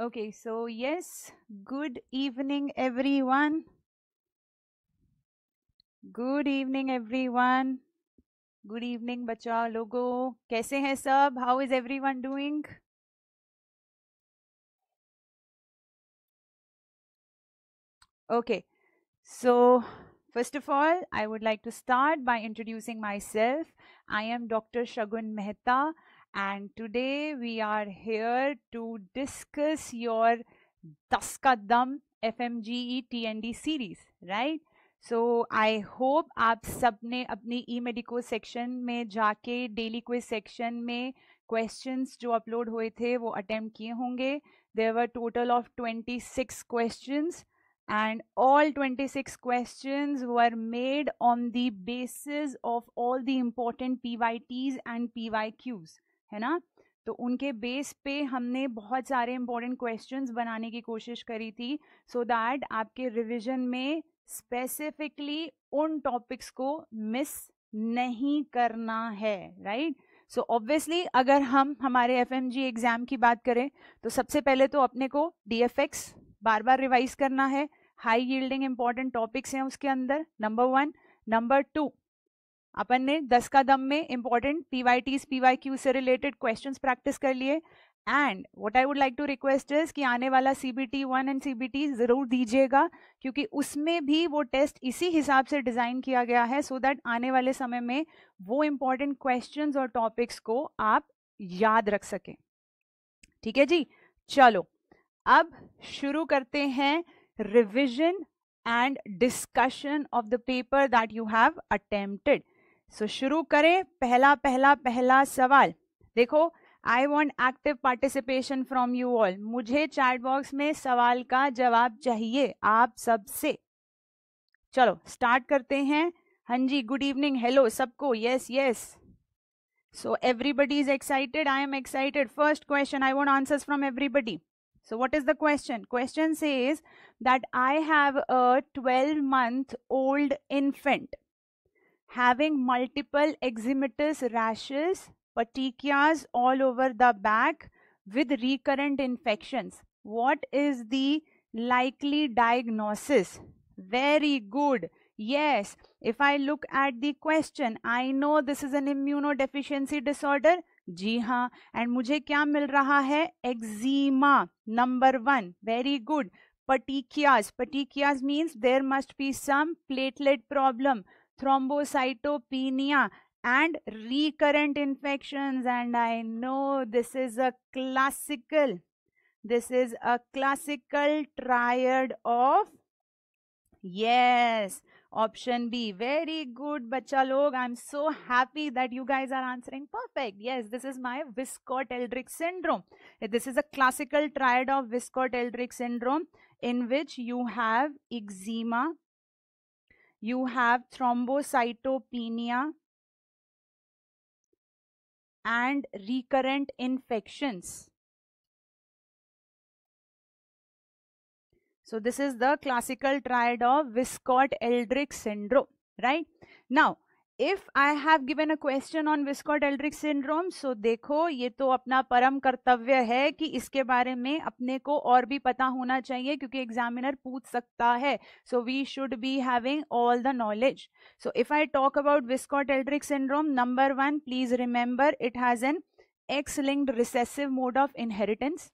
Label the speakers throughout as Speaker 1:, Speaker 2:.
Speaker 1: Okay, so yes, good evening everyone. Good evening, everyone. Good evening, bacha logo. कैसे हैं सब how is everyone doing First of all, I would like to start by introducing myself. I am Dr. Shagun Mehta and today we are here to discuss your Daskadam FMGE TND series, right? So I hope aap sabne apni e-medico section mein jaake daily quiz section mein questions jo upload hoye the attempt kiye There were total of 26 questions and all 26 questions were made on the basis of all the important PYTs and PYQs. है ना तो उनके base पे हमने बहुत सारे important questions बनाने की कोशिश करी थी सो so दैट आपके रिवीजन में स्पेसिफिकली उन टॉपिक्स को मिस नहीं करना है राइट right? सो so ऑब्वियसली अगर हम हमारे एफ एग्ज़ाम की बात करें तो सबसे पहले तो अपने को डी बार बार रिवाइज करना है हाई यील्डिंग इंपॉर्टेंट टॉपिक्स हैं उसके अंदर नंबर वन नंबर टू अपन ने दस का दम में important P Y Ts P Y Q से रिलेटेड क्वेश्चन प्रैक्टिस कर लिए and what I would like to request is कि आने वाला C B T one and C B T ज़रूर दीजिएगा क्योंकि उसमें भी वो टेस्ट इसी हिसाब से डिज़ाइन किया गया है सो so दैट आने वाले समय में वो इम्पॉर्टेंट क्वेश्चन और टॉपिक्स को आप याद रख सकें ठीक है जी चलो अब शुरू करते हैं revision and discussion of the paper that you have attempted so शुरू करें पहला पहला पहला सवाल देखो I want active participation from you all मुझे चैट बॉक्स में सवाल का जवाब चाहिए आप सबसे चलो स्टार्ट करते हैं हाँ जी गुड इवनिंग हेलो सबको yes yes so everybody is excited I am excited first question I want answer from everybody so what is the question question से is that I have a twelve month old infant having multiple eczematous rashes, petechias all over the back with recurrent infections. What is the likely diagnosis? Very good. Yes, if I look at the question, I know this is an immunodeficiency disorder. Jiha, and and मुझे क्या मिल रहा है eczema number one very good पटीकियाज पटीकियाज means there must be some platelet thrombocytopenia and recurrent infections and I know this is a classical this is a classical triad of yes option b very good bacha log i'm so happy that you guys are answering perfect yes this is my viscott eldrick syndrome this is a classical triad of viscott eldrick syndrome in which you have eczema you have thrombocytopenia and recurrent infections. So this is the classical triad of Viscott-Eldrick syndrome, right? Now, if I have given a question on Wiskott Aldrich syndrome so देखो ये तो अपना परम कर्तव्य है कि इसके बारे में अपने को और भी पता होना चाहिए क्योंकि एग्जामिनर पूछ सकता है so we should be having all the knowledge so if I talk about Wiskott Aldrich syndrome number one please remember it has an X linked recessive mode of inheritance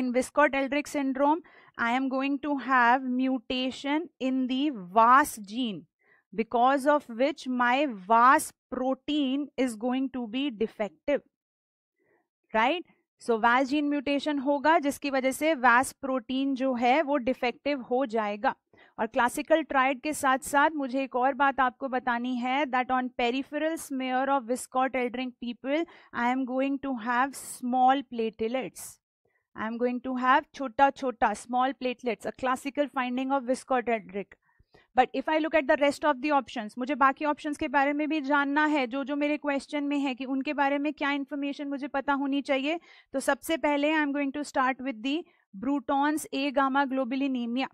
Speaker 1: in Wiskott-Aldrich syndrome, I am going to have mutation in the VAS gene. because of which my vas protein is going to be defective right so so, वैस gene mutation होगा जिसकी वजह से वैस protein जो है वो defective हो जाएगा और क्लासिकल ट्राइड के साथ साथ मुझे एक और बात आपको बतानी है that on peripheral smear of Wiskott Aldrich people I am going to have small platelets I am going to have छोटा छोटा small platelets a classical finding of Wiskott Aldrich but if I look at the rest of the options मुझे बाकी options के बारे में भी जानना है जो जो मेरे क्वेश्चन में है कि उनके बारे में क्या इन्फॉर्मेशन मुझे पता होनी चाहिए तो सबसे पहले I am going to start with the Bruton's ए गामा नीमिया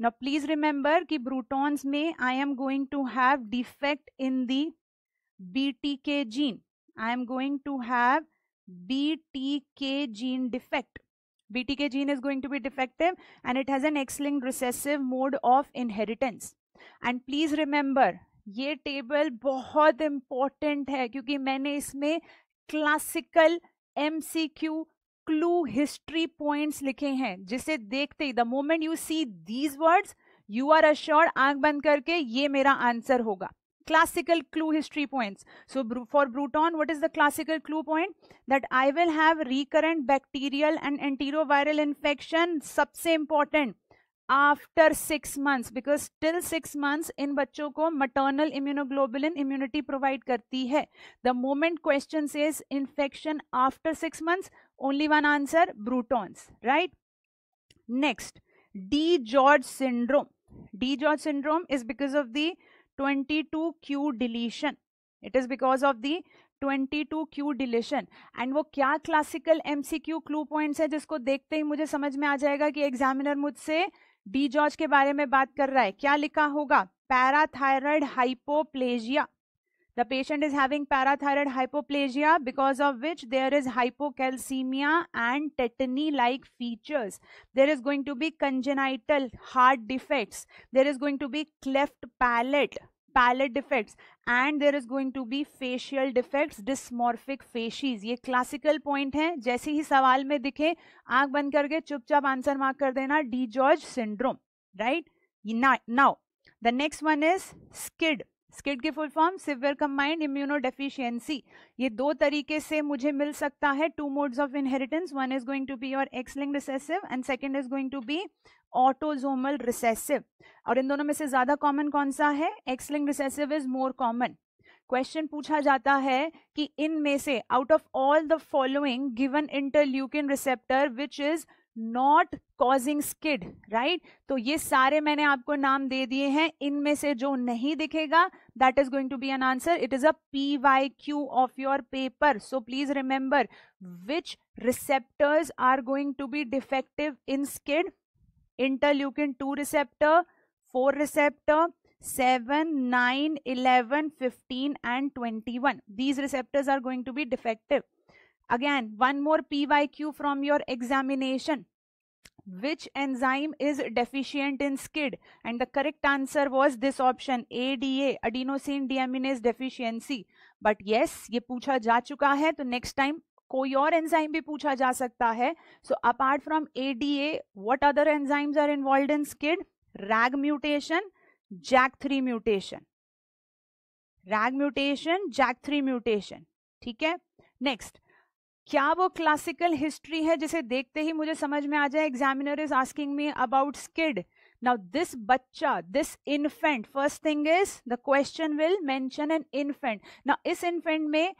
Speaker 1: नाउ प्लीज रिमेंबर कि ब्रूटॉन्स में I am going to have defect in the B T K gene I am going to have B T K gene defect BTK gene is going to be defective and it has an X-linked recessive mode of inheritance. And please remember ये table बहुत important है क्योंकि मैंने इसमें classical M C Q clue history points लिखे हैं जिसे देखते ही the moment you see these words you are assured आंख बंद करके ये मेरा आंसर होगा classical clue history points so for Bruton what is the classical clue point that I will have recurrent bacterial and enteroviral infection सबसे important after six months because till six months इन बच्चों को maternal immunoglobulin immunity provide करती है the moment question is infection after six months only one answer Bruton's right next DiGeorge syndrome DiGeorge syndrome is because of the two Q deletion it is because of the 22 Q deletion and वो क्या classical MCQ clue points है जिसको देखते ही मुझे समझ में आ जाएगा कि एग्जामिनर मुझसे डी जॉर्ज के बारे में बात कर रहा है क्या लिखा होगा parathyroid hypoplasia the patient is having parathyroid hypoplasia because of which there is hypocalcaemia and tetany like features there is going to be congenital heart defects there is going to be cleft palate palate defects and there is going to be facial defects dysmorphic facies ये classical point है जैसे ही सवाल में दिखे आंख बंद करके चुपचाप आंसर मार्क कर देना DiGeorge syndrome right now the next one is SCID SCID के full form severe combined immuno deficiency ये दो तरीके से मुझे मिल सकता है two modes of inheritance one is going to be your X linked recessive and second is going to be autosomal recessive और इन दोनों में से ज़्यादा कॉमन कौन सा है X linked recessive is more common question पूछा जाता है कि इनमें से out of all the following given interleukin receptor which is not causing SCID right तो ये सारे मैंने आपको नाम दे दिए हैं इनमें से जो नहीं दिखेगा that is going to be an answer it is a P Y Q of your paper so please remember which receptors are going to be defective in SCID interleukin two receptor four receptor seven nine eleven fifteen and twenty one these receptors are going to be defective again one more pyq from your examination which enzyme is deficient in skid and the correct answer was this option ada adenosine deaminase deficiency but yes ye pucha ja chuka hai to next time koi aur enzyme bhi pucha ja sakta hai so apart from ada what other enzymes are involved in skid rag mutation jak3 mutation rag mutation jak3 mutation theek hai next क्या वो classical history है जिसे देखते ही मुझे समझ में आ जाए examiner is asking me about SCID now this बच्चा this infant first thing is the question will mention an infant now इस इन्फेंट में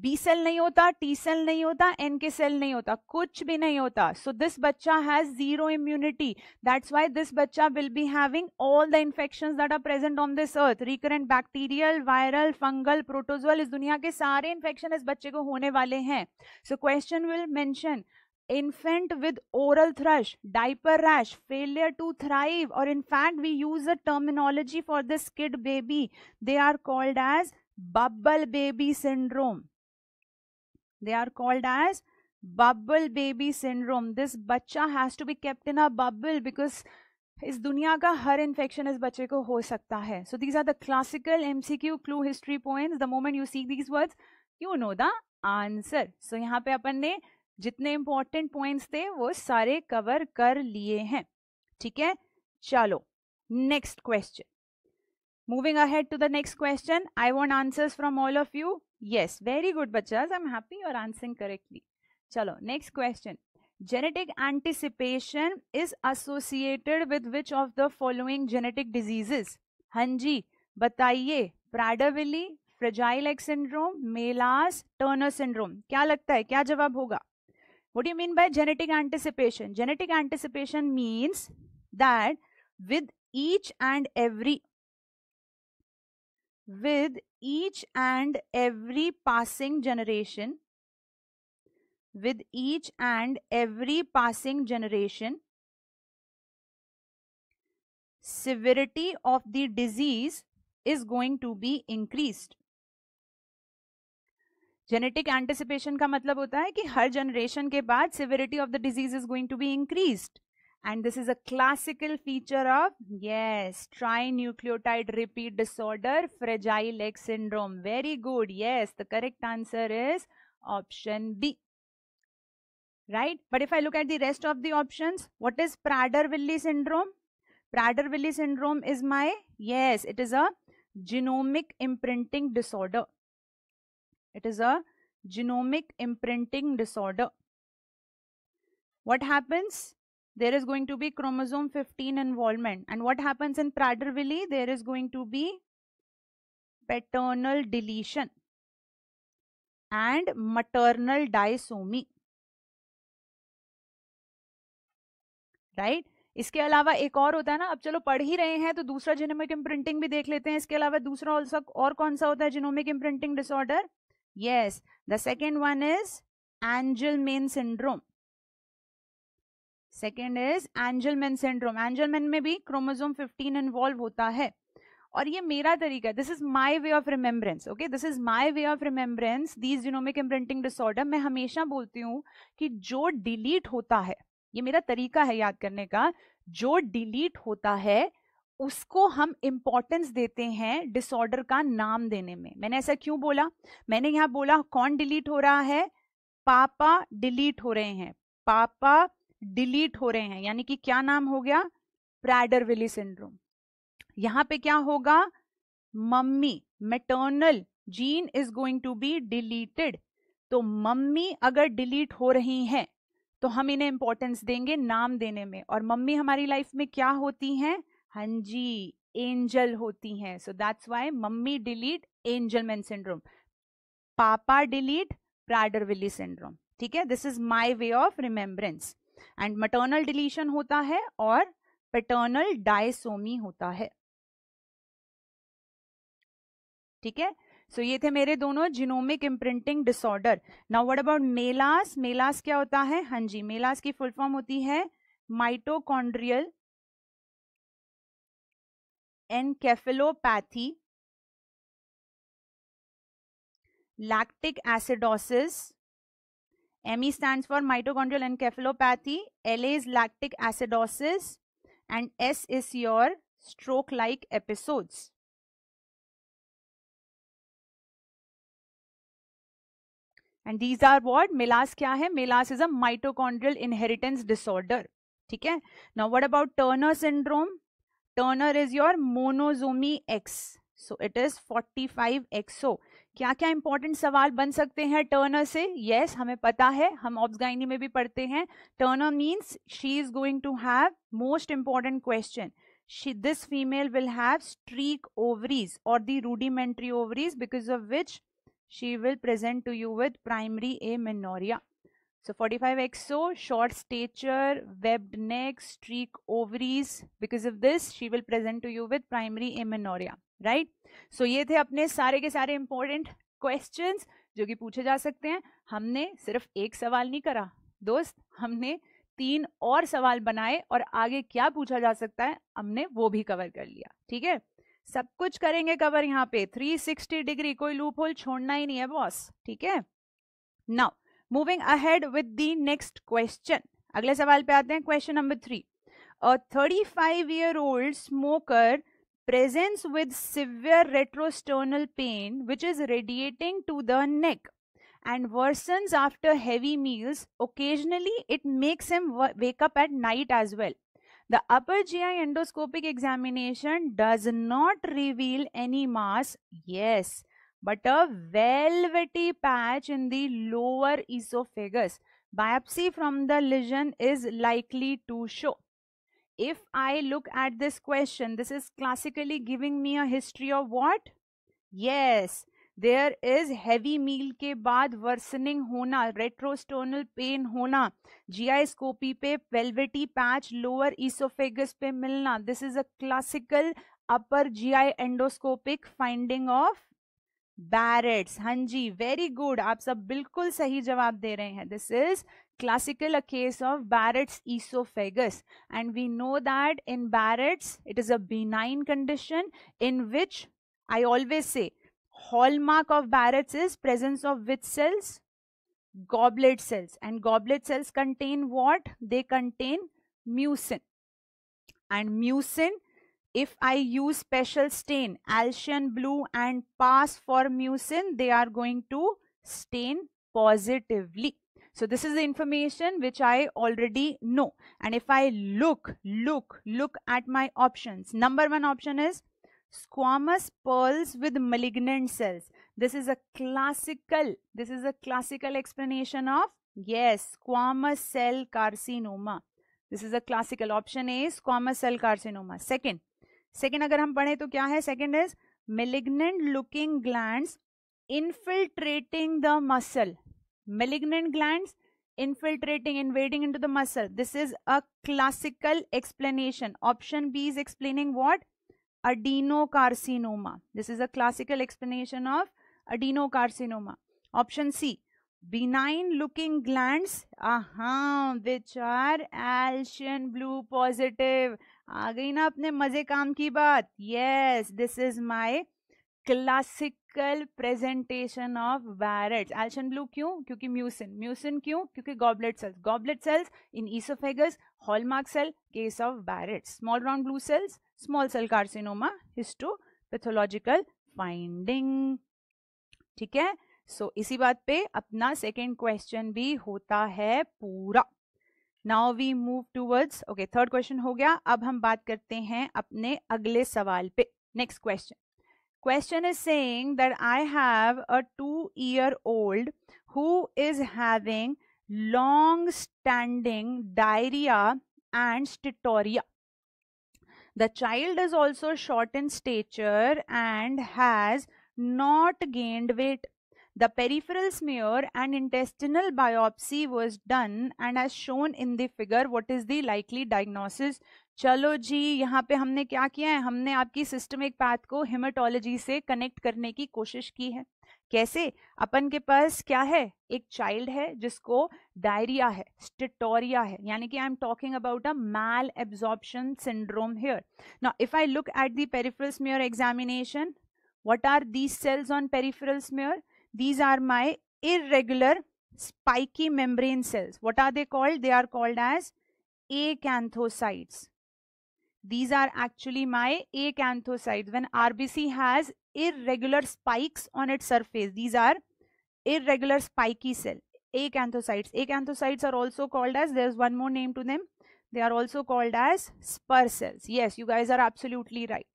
Speaker 1: बी सेल नहीं होता टी सेल नहीं होता एन के सेल नहीं होता कुछ भी नहीं होता सो दिस बच्चा has zero immunity that's why this बच्चा will be having all the infection that are present on this earth recurrent bacterial viral fungal protozoal इस दुनिया के सारे इन्फेक्शन इस बच्चे को होने वाले हैं so question will mention infant with oral thrush diaper rash failure to thrive और in fact we use a terminology for this kid baby they are called as bubble baby syndrome They are called as bubble baby syndrome. This बच्चा has to be kept in a bubble because इस दुनिया का हर infection इस बच्चे को हो सकता है so these are the classical MCQ clue history points the moment you see these words you know the answer so यहाँ पे अपन ने जितने इंपॉर्टेंट पॉइंट्स थे वो सारे कवर कर लिए हैं ठीक है चलो next question moving ahead to the next question I want answers from all of you yes very good bachas i'm happy you're answering correctly chalo next question genetic anticipation is associated with which of the following genetic diseases haan ji bataiye prader-willi fragile X syndrome MELAS Turner syndrome क्या लगता है क्या जवाब होगा what do you mean by genetic anticipation genetic anticipation means that with each and every with each and every passing generation with each and every passing generation severity of the disease is going to be increased Genetic anticipation का मतलब होता है कि हर generation के बाद severity of the disease is going to be increased and this is a classical feature of yes trinucleotide repeat disorder fragile x syndrome very good yes the correct answer is option b right but if i look at the rest of the options what is prader-willi syndrome prader-willi syndrome is my yes it is a genomic imprinting disorder it is a genomic imprinting disorder what happens there is going to be chromosome 15 involvement and what happens in Prader-Willi there is going to be paternal deletion and maternal disomy right? इसके अलावा एक और होता है ना अब चलो पढ़ ही रहे हैं तो दूसरा जेनोमिक इम्प्रिंटिंग भी देख लेते हैं इसके अलावा दूसरा ऑल्सो और कौन सा होता है genomic imprinting disorder yes the second one is Angelman syndrome second is Angelman syndrome Angelman में भी क्रोमोजोम 15 इन्वॉल्व होता है और ये मेरा तरीका है this is my way of remembrance okay this is my way of remembrance these genomic imprinting disorder मैं हमेशा बोलती हूँ कि जो डिलीट होता है ये मेरा तरीका है याद करने का जो डिलीट होता है उसको हम इम्पोर्टेंस देते हैं डिसऑर्डर का नाम देने में मैंने ऐसा क्यों बोला मैंने यहाँ बोला कौन डिलीट हो रहा है पापा डिलीट हो रहे हैं पापा डिलीट हो रहे हैं यानी कि क्या नाम हो गया प्रैडर विली सिंड्रोम यहां पे क्या होगा mummy maternal gene is going to be deleted तो मम्मी अगर डिलीट हो रही हैं तो हम इन्हें इंपॉर्टेंस देंगे नाम देने में और मम्मी हमारी लाइफ में क्या होती हैं हंजी हाँ एंजल होती हैं so that's why mummy delete Angelman syndrome पापा डिलीट प्राडरविली सिंड्रोम ठीक है this is my way of remembrance and maternal deletion होता है और पेटर्नल डायसोमी होता है ठीक है सो ये थे मेरे दोनों genomic imprinting disorder now what about MELAS MELAS क्या होता है हाँ जी मेलास की फुल फॉर्म होती है mitochondrial encephalopathy lactic acidosis ME stands for mitochondrial encephalopathy, LA is lactic acidosis, and S is your stroke-like episodes. And these are what? Melas kya hai? Melas is a mitochondrial inheritance disorder. Okay? Now what about Turner syndrome? Turner is your monosomy X. So it is 45 XO. क्या क्या important सवाल बन सकते हैं Turner से yes yes, हमें पता है हम ऑब्सगाइनी में भी पढ़ते हैं Turner means she is going to have most important question this female will have streak ovaries और the rudimentary ovaries because of which she will present to you with primary amenorrhoea so forty five XO short stature webbed neck streak ovaries because of this she will present to you with primary amenorrhoea right right? So so, ये थे अपने सारे के सारे important question जो कि पूछे जा सकते हैं हमने सिर्फ एक सवाल नहीं करा दोस्त हमने तीन और सवाल बनाए और आगे क्या पूछा जा सकता है हमने वो भी कवर कर लिया ठीक है सब कुछ करेंगे कवर यहाँ पे 360 डिग्री कोई लूप होल छोड़ना ही नहीं है बॉस ठीक है now moving ahead with the next question अगले सवाल पे आते हैं question number three thirty five year old smoker Presents with severe retrosternal pain which is radiating to the neck and worsens after heavy meals. Occasionally, it makes him wake up at night as well. The upper GI endoscopic examination does not reveal any mass, yes, but a velvety patch in the lower esophagus. Biopsy from the lesion is likely to show. if I look at this question, this is classically giving me a history of what? Yes, there is heavy meal के बाद worsening होना retrosternal pain होना GI scopy पे velvety patch lower oesophagus पे मिलना this is a classical upper GI endoscopic finding of Barrett's हाँ जी very good आप सब बिल्कुल सही जवाब दे रहे हैं this is classical a case of Barrett's esophagus and we know that in Barrett's it is a benign condition in which I always say hallmark of Barrett's is presence of which cells? Goblet cells and goblet cells contain what? They contain mucin and mucin if I use special stain Alcyon blue and pass for mucin they are going to stain positively. So this is the information which I already know. And if I look, look, look at my options. Number one option is squamous pearls with malignant cells. This is a classical, this is a classical explanation of, yes, squamous cell carcinoma. This is a classical option A, squamous cell carcinoma. Second, second अगर हम पढ़ें तो क्या है? Second is malignant looking glands infiltrating the muscle malignant glands infiltrating invading into the muscle this is a classical explanation option b is explaining what adenocarcinoma this is a classical explanation of adenocarcinoma option c benign looking glands aha which are alcian blue positive आ गई ना अपने मजे काम की बात yes this is my physical presentation of Barrett एल्शन blue क्यों क्योंकि mucin mucin क्यों क्योंकि goblet cells goblet cells in oesophagus hallmark cell case of Barrett small round blue cells small cell carcinoma histopathological finding ठीक है सो so, इसी बात पे अपना सेकेंड क्वेश्चन भी होता है पूरा now we move towards okay third question हो गया अब हम बात करते हैं अपने अगले सवाल पे next question Question is saying that I have a two-year-old who is having long-standing diarrhea and stertoria. The child is also short in stature and has not gained weight. The peripheral smear and intestinal biopsy was done and as shown in the figure, what is the likely diagnosis चलो जी यहाँ पे हमने क्या किया है हमने आपकी सिस्टमिक पैथ को हिमाटोलॉजी से कनेक्ट करने की कोशिश की है कैसे अपन के पास क्या है एक चाइल्ड है जिसको डायरिया है स्टिटोरिया है यानी कि I am talking about a malabsorption syndrome here now if I look at the peripheral smear examination are these cells on on peripheral these are my my spiky membrane cells what are they called they are called as acanthocytes these are actually my acanthocytes. When RBC has irregular spikes on its surface, these are irregular spiky cell, acanthocytes. Acanthocytes are also called as, there's one more name to them, they are also called as spur cells. Yes, you guys are absolutely right.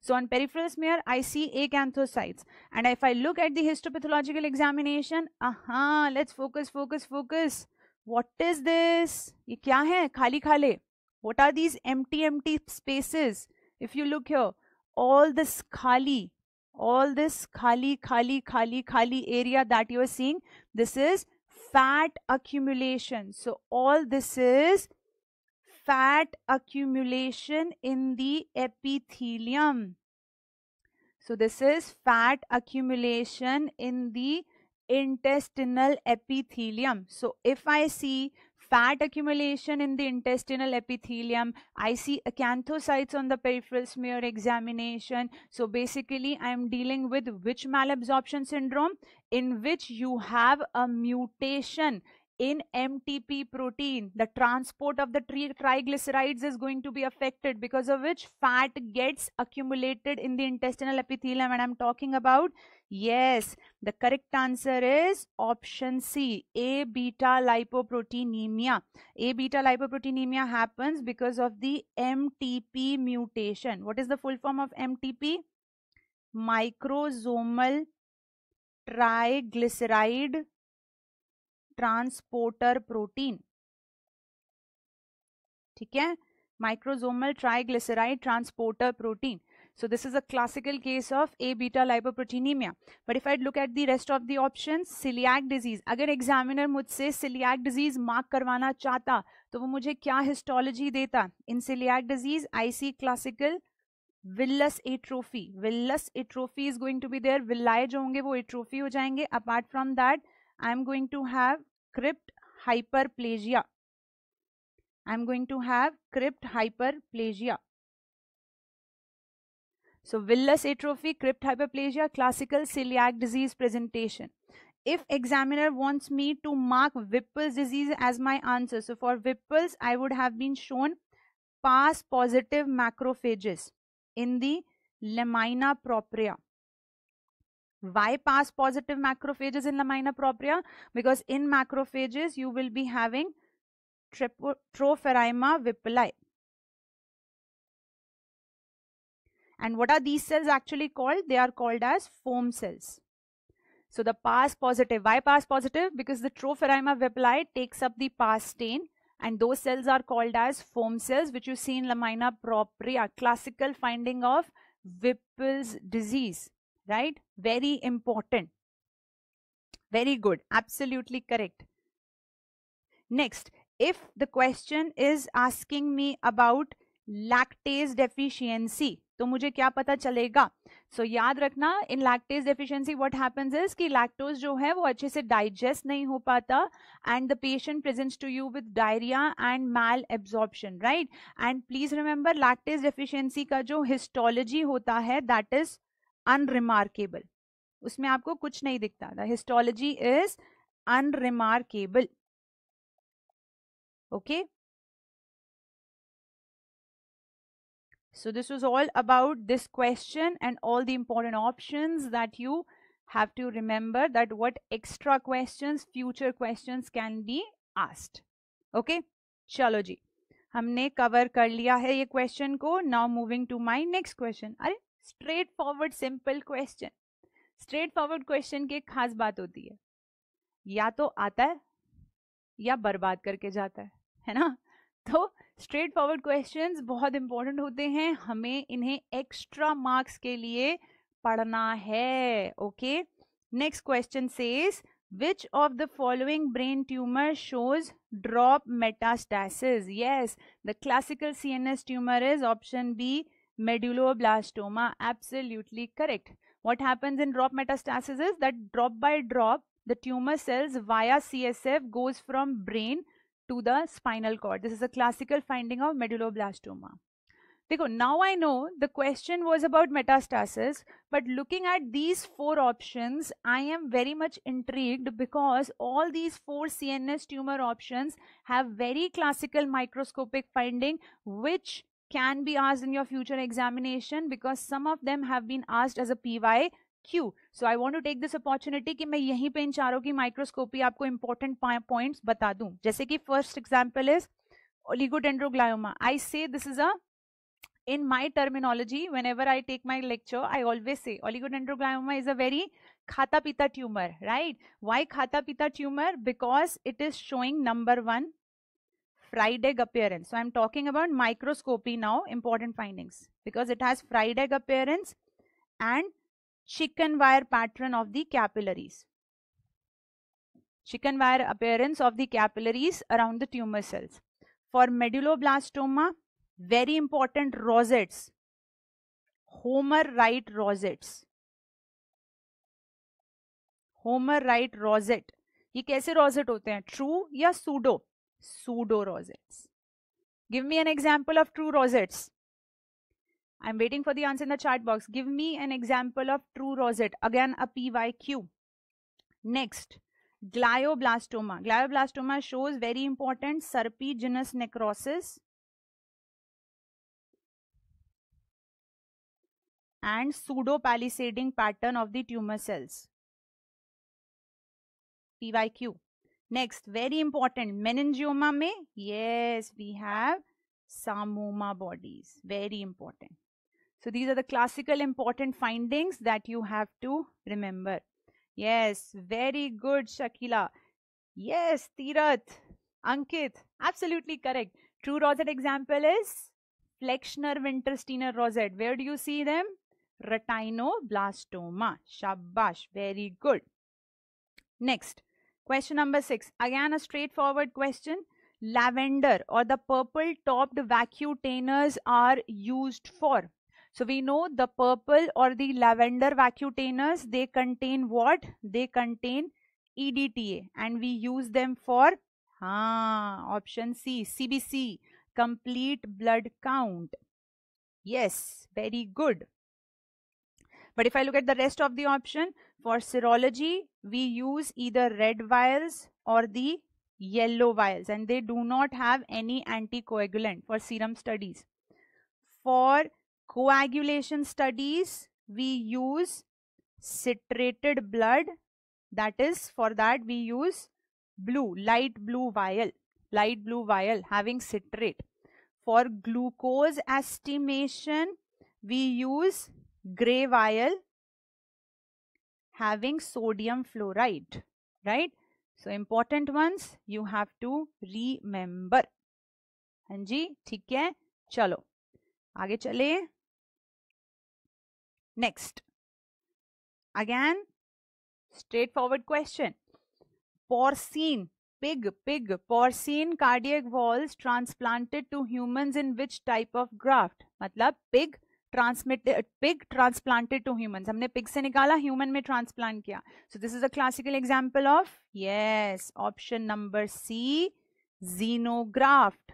Speaker 1: So on peripheral smear, I see acanthocytes. And if I look at the histopathological examination, aha, let's focus, focus, focus. What is this? ये क्या है? खाली खाले. What are these empty, empty spaces? If you look here, all this khali, all this khali, khali, khali, khali area that you are seeing, this is fat accumulation. So all this is fat accumulation in the epithelium. So this is fat accumulation in the intestinal epithelium. So if I see fat accumulation in the intestinal epithelium. I see acanthocytes on the peripheral smear examination. So basically, I'm dealing with which malabsorption syndrome in which you have a mutation in MTP protein, the transport of the triglycerides is going to be affected because of which fat gets accumulated in the intestinal epithelium and I'm talking about yes the correct answer is option C A beta lipoproteinemia A beta lipoproteinemia happens because of the MTP mutation what is the full form of MTP microsomal triglyceride transporter protein ठीक है microsomal triglyceride transporter protein so this is a classical case of A beta लाइपोप्रोटीनिमिया but if I look at the rest of the option सिलियाक disease अगर examiner मुझसे सिलियाक disease mark करवाना चाहता तो वो मुझे क्या हिस्टोलॉजी देता in सिलियाक disease I see classical villus atrophy villus atrophy is going to be there villi जो होंगे वो एट्रोफी हो जाएंगे apart from that I'm going to have crypt hyperplasia. I'm going to have crypt hyperplasia. So villus atrophy, crypt hyperplasia, classical celiac disease presentation. If examiner wants me to mark Whipple's disease as my answer, so for Whipple's, I would have been shown past positive macrophages in the lamina propria. Why pass positive macrophages in Lamina propria? Because in macrophages, you will be having Tropheryma vipuli. And what are these cells actually called? They are called as foam cells. So the pass positive, why pass positive? Because the Tropheryma vipuli takes up the pass stain and those cells are called as foam cells which you see in Lamina propria, classical finding of Whipple's disease. right very important very good absolutely correct next if the question is asking me about lactase deficiency तो मुझे क्या पता चलेगा सो so, याद रखना in lactase deficiency what happens is कि lactose जो है वो अच्छे से डाइजेस्ट नहीं हो पाता and the patient presents to you with diarrhoea and malabsorption right and please remember lactase deficiency का जो हिस्टोलॉजी होता है दैट इज अनरिमार्केबल उसमें आपको कुछ नहीं दिखता the histology is unremarkable okay so this was all about this question and all the important option that you have to remember that what extra question future question can be asked okay चलो जी हमने cover कर लिया है ये question को now moving to my next question अरे straight forward simple question straight forward question की एक खास बात होती है या तो आता है या बर्बाद करके जाता है है ना तो स्ट्रेट फॉरवर्ड क्वेश्चन बहुत इंपॉर्टेंट होते हैं हमें इन्हें एक्स्ट्रा मार्क्स के लिए पढ़ना है okay next question says which of the following brain tumor shows drop the classical C N S tumour is option B medulloblastoma absolutely correct what happens in drop metastasis is that drop by drop the tumor cells via csf goes from brain to the spinal cord this is a classical finding of medulloblastoma Dekho, now I know the question was about metastasis, but looking at these four options, I am very much intrigued because all these four CNS tumor options have very classical microscopic finding, which can be asked in your future examination because some of them have been asked as a PY. Q so I want to take this opportunity कि मैं यहीं पे इन चारों की microscopy आपको important point बता दूं जैसे कि first example is oligodendroglioma I say this is on my terminology whenever I take my lecture I always say oligodendroglioma is a very खाता पीता ट्यूमर राइट वाई खाता पीता tumour because it is showing number one fried egg appearance. So I'm talking about microscopy now, important findings because it has fried egg appearance and chicken wire pattern of the capillaries. Chicken wire appearance of the capillaries around the tumor cells. For medulloblastoma, very important rosettes, Homer Wright rosettes. Homer Wright rosette. ये कैसे rosette होते हैं True या pseudo? pseudo rosettes. Give me an example of true rosettes. I'm waiting for the answer in the chat box. Give me an example of true rosette. Again, a PYQ. Next, glioblastoma. Glioblastoma shows very important serpiginous necrosis and pseudo palisading pattern of the tumor cells. PYQ. Next, very important, meningioma may, yes, we have samoma bodies, very important. So these are the classical important findings that you have to remember. Yes, very good, Shakila. Yes, Tirath, Ankit, absolutely correct. True rosette example is Flexner wintersteiner rosette. Where do you see them? Retinoblastoma. Shabash, very good. Next, Question number six, again a straightforward question. Lavender or the purple topped vacutainers are used for. So we know the purple or the lavender vacutainers, they contain what? They contain EDTA and we use them for ah, option C, CBC, complete blood count. Yes, very good. But if I look at the rest of the option, for serology, we use either red vials or the yellow vials and they do not have any anticoagulant for serum studies. For coagulation studies, we use citrated blood that is for that we use blue, light blue vial, light blue vial having citrate. For glucose estimation, we use gray vial having sodium fluoride right so important ones you have to remember And जी ठीक है चलो आगे चले again straightforward question porcine pig pig porcine cardiac walls transplanted to humans in which type of graft मतलब pig transmitted pig transplanted to human हमने pig से निकाला human में ट्रांसप्लांट किया so this is a classical example of yes option number C xenograft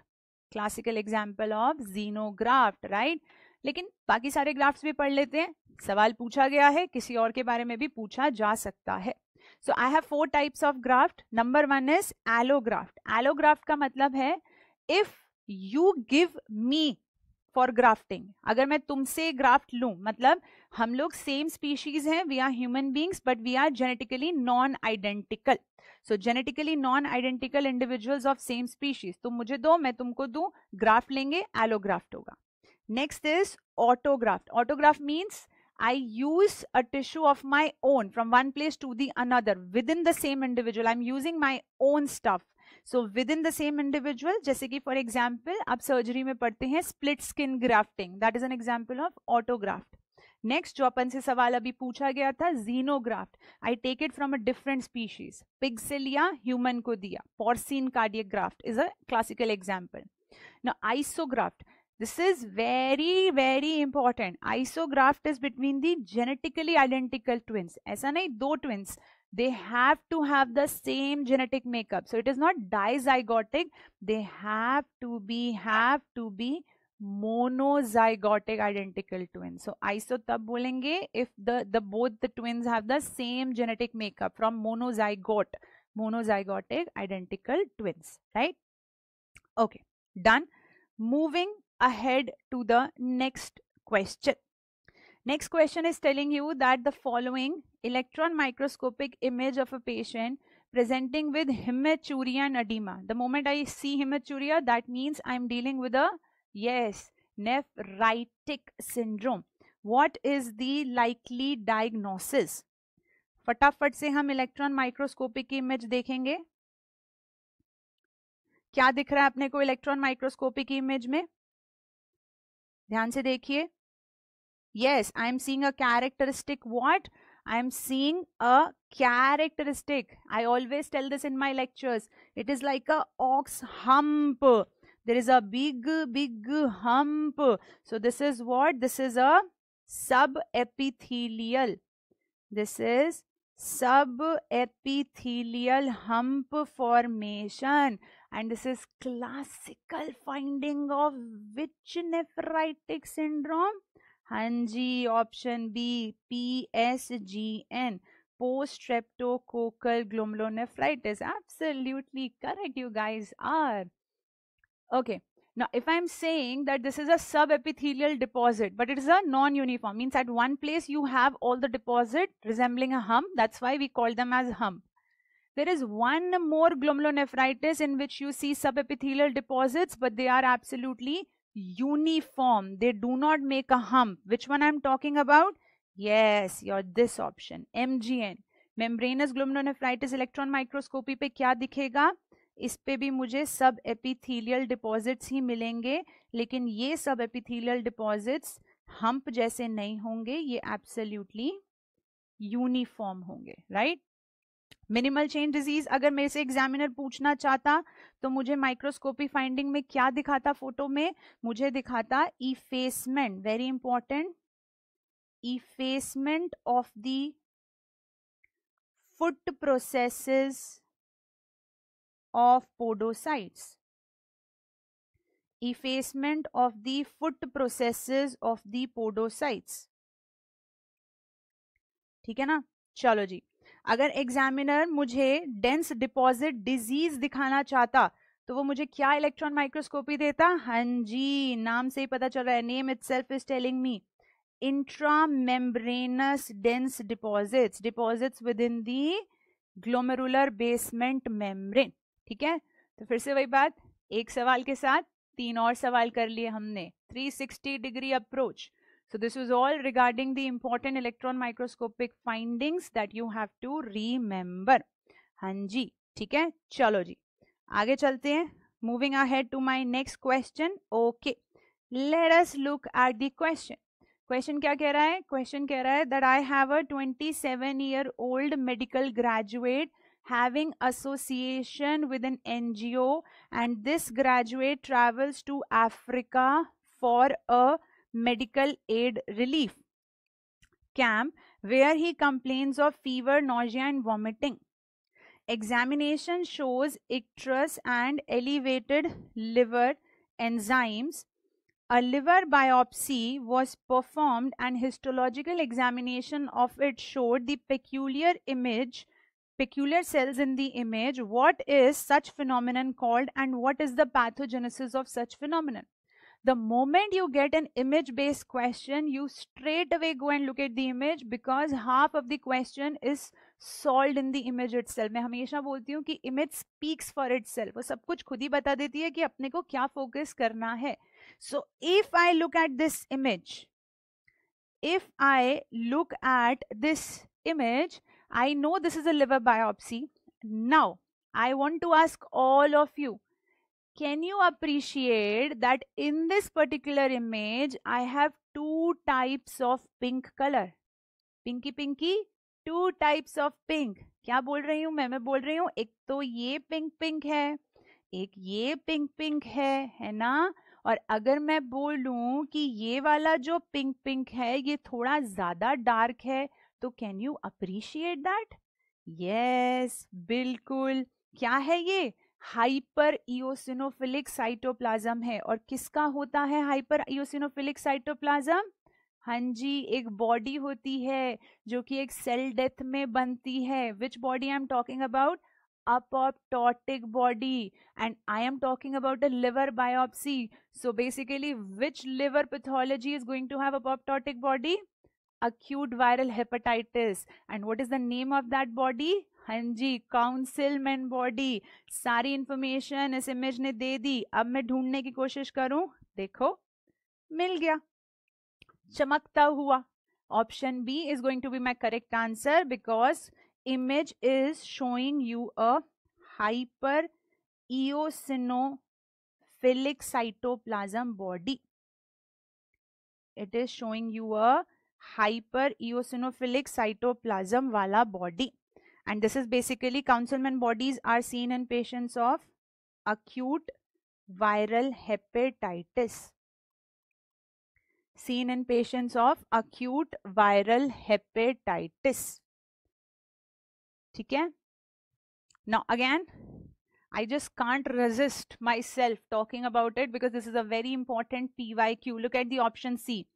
Speaker 1: classical example of xenograft right लेकिन बाकी सारे graft भी पढ़ लेते हैं सवाल पूछा गया है किसी और के बारे में भी पूछा जा सकता है so I have four types of graft number one is allograft allograft का मतलब है if you give me for grafting अगर मैं तुमसे ग्राफ्ट लू मतलब हम लोग सेम स्पीशीज हैं we are human beings but we are genetically non identical so genetically non identical individuals of same species तुम मुझे दो मैं तुमको दू ग्राफ्ट लेंगे एलोग्राफ्ट होगा next is autograft autograft means I use a tissue of my own from one place to the another within the same individual. I'm using my own stuff. So within the same individual जैसे कि for example आप surgery में पढ़ते हैं split skin grafting that is an example of autograft next जो अपन से सवाल अभी पूछा गया था xenograft I take it from a different species पिग्सिल ह्यूमन को दिया porcine cardiograft is a classical example ना isograft this is very very important isograft is between the genetically identical twins ऐसा नहीं दो twins they have to have the same genetic makeup so it is not dizygotic they have to be have to be monozygotic identical twins so isotub bolenge if the the both the twins have the same genetic makeup from monozygote monozygotic identical twins right okay done moving ahead to the next question next question is telling you that the following electron microscopic image of a patient presenting with hematuria and edema. The moment I see hematuria, that means I'm dealing with a, yes, nephritic syndrome. What is the likely diagnosis? फटाफट से हम electron microscopy की image देखेंगे क्या दिख रहा है अपने को इलेक्ट्रॉन माइक्रोस्कोपी की इमेज में ध्यान से देखिए yes I am seeing a characteristic what I am seeing a characteristic. I always tell this in my lectures. It is like a ox hump. There is a big, big hump. So this is what? This is a subepithelial. This is subepithelial hump formation and this is classical finding of which nephritic syndrome हाँ option B, PSGN, post streptococcal glomerulonephritis. Absolutely correct, you guys are. Okay, now if I'm saying that this is a subepithelial deposit, but it is a non-uniform, means at one place you have all the deposit resembling a hump, that's why we call them as hump. There is one more glomerulonephritis in which you see subepithelial deposits, but they are absolutely uniform they do not make a hump which one i am talking about yes your this option mgn membranous glomerulonephritis electron microscopy pe kya dikhega इस पे भी मुझे subepithelial deposits ही मिलेंगे लेकिन ये subepithelial deposits hump जैसे नहीं होंगे ये एब्सोल्युटली यूनिफॉर्म होंगे राइट मिनिमल चेन डिजीज अगर मेरे से एग्जामिनर पूछना चाहता तो मुझे माइक्रोस्कोपी फाइंडिंग में क्या दिखाता फोटो में मुझे दिखाता effacement very important effacement of the foot processes of podocytes effacement of the foot process of the podocytes ठीक है ना चलो जी अगर एग्जामिनर मुझे डेंस डिपॉजिट डिजीज दिखाना चाहता तो वो मुझे क्या इलेक्ट्रॉन माइक्रोस्कोपी देता हाँ जी नाम से ही पता चल रहा है name itself is telling me intramembranous dense deposits deposits within the glomerular basement membrane ठीक है तो फिर से वही बात एक सवाल के साथ तीन और सवाल कर लिए हमने 360 degree approach So this was all regarding the important electron microscopic findings that you have to remember. हाँ जी ठीक है चलो जी आगे चलते हैं moving ahead to my next question okay let us look at the question question क्या कह रहा है question कह रहा है that I have a 27 year old medical graduate having association with an NGO and this graduate travels to Africa for a medical aid relief camp where he complains of fever, nausea and vomiting. Examination shows icterus and elevated liver enzymes. A liver biopsy was performed and histological examination of it showed the peculiar image peculiar cells in the image, what is such phenomenon called and what is the pathogenesis of such phenomenon the moment you get an image based question you straight away go and look at the image because half of the question is solved in the image itself main hamesha bolti hu ki image speaks for itself wo sab kuch khud hi bata deti hai focus karna so if i look at this image if i look at this image i know this is a liver biopsy now i want to ask all of you can you appreciate that in this particular image I have two types of pink color? Pinky pinky, two types of pink. क्या बोल रही हूँ मैं मैं बोल रही हूँ एक तो ये पिंक पिंक है एक ये पिंक पिंक है है ना और अगर मैं बोलूँ कि ये वाला जो पिंक पिंक है ये थोड़ा ज़्यादा डार्क है तो can you appreciate that yes बिल्कुल क्या है ये हाइपर इोसिनोफिलिक साइटोप्लाज्म है और किसका होता है हाइपर इोसिनोफिलिक साइटोप्लाज्म हाँ जी एक बॉडी होती है जो कि एक सेल डेथ में बनती है which body I am talking about apoptotic body and I am talking about a liver biopsy so basically which liver pathology is going to have apoptotic body acute viral hepatitis and what is the name of that body हाँ जी काउंसिलमैन body सारी information इस image ने दे दी अब मैं ढूंढने की कोशिश करूं देखो मिल गया चमकता हुआ option B is going to be my correct answer because image is showing you a hyper eosinophilic cytoplasm body it is showing you a hyper eosinophilic cytoplasm वाला body and this is basically councilman bodies are seen in patients of acute viral hepatitis seen in patients of acute viral hepatitis Okay. now again I just can't resist myself talking about it because this is a very important PYQ. Look at the option C.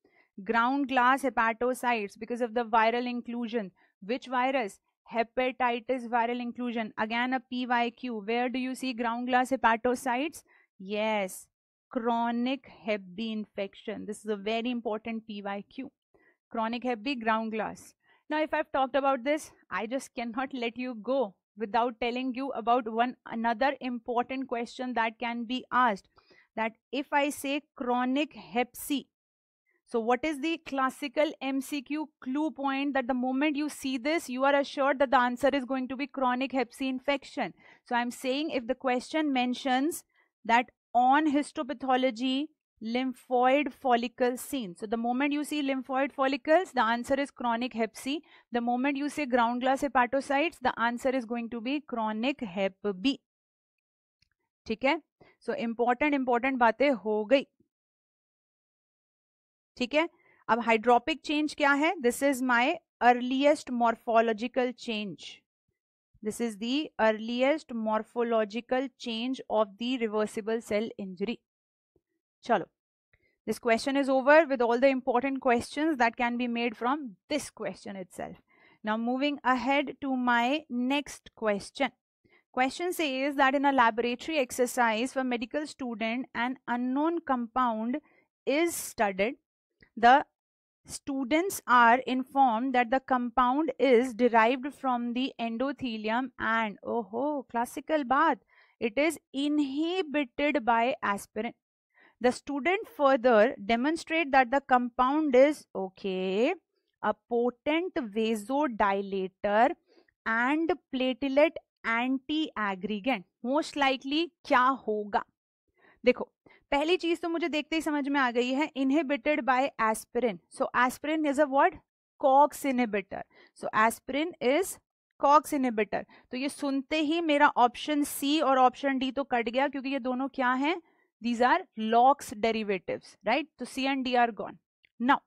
Speaker 1: Ground glass hepatocytes because of the viral inclusion. Which virus? hepatitis viral inclusion again a pyq where do you see ground glass hepatocytes yes chronic hep b infection this is a very important pyq chronic hep b ground glass now if i've talked about this i just cannot let you go without telling you about one another important question that can be asked that if i say chronic hep c so what is the classical MCQ clue point that the moment you see this, you are assured that the answer is going to be chronic hep C infection. So I'm saying if the question mentions that on histopathology, lymphoid follicle seen. So the moment you see lymphoid follicles, the answer is chronic hep C. The moment you say ground glass hepatocytes, the answer is going to be chronic hep B. ठीक है important, important important बातें हो गई ठीक है अब hydropic change क्या है this is my earliest morphological change this is the earliest morphological change of the reversible cell injury चलो this question is over with all the important questions that can be made from this question itself. Now moving ahead to my next question. Question says that in a laboratory exercise for medical student an unknown compound is studied the students are informed that the compound is derived from the endothelium and oh ho, classical bath it is inhibited by aspirin the student further demonstrate that the compound is okay a potent vasodilator and platelet anti aggregant most likely kya hoga देखो पहली चीज तो मुझे देखते ही समझ में आ गई है inhibited by aspirin so aspirin is a word COX inhibitor so aspirin is COX inhibitor तो ये सुनते ही मेरा ऑप्शन सी और ऑप्शन डी तो कट गया क्योंकि ये दोनों क्या हैं these are LOX derivative right तो C and D are gone now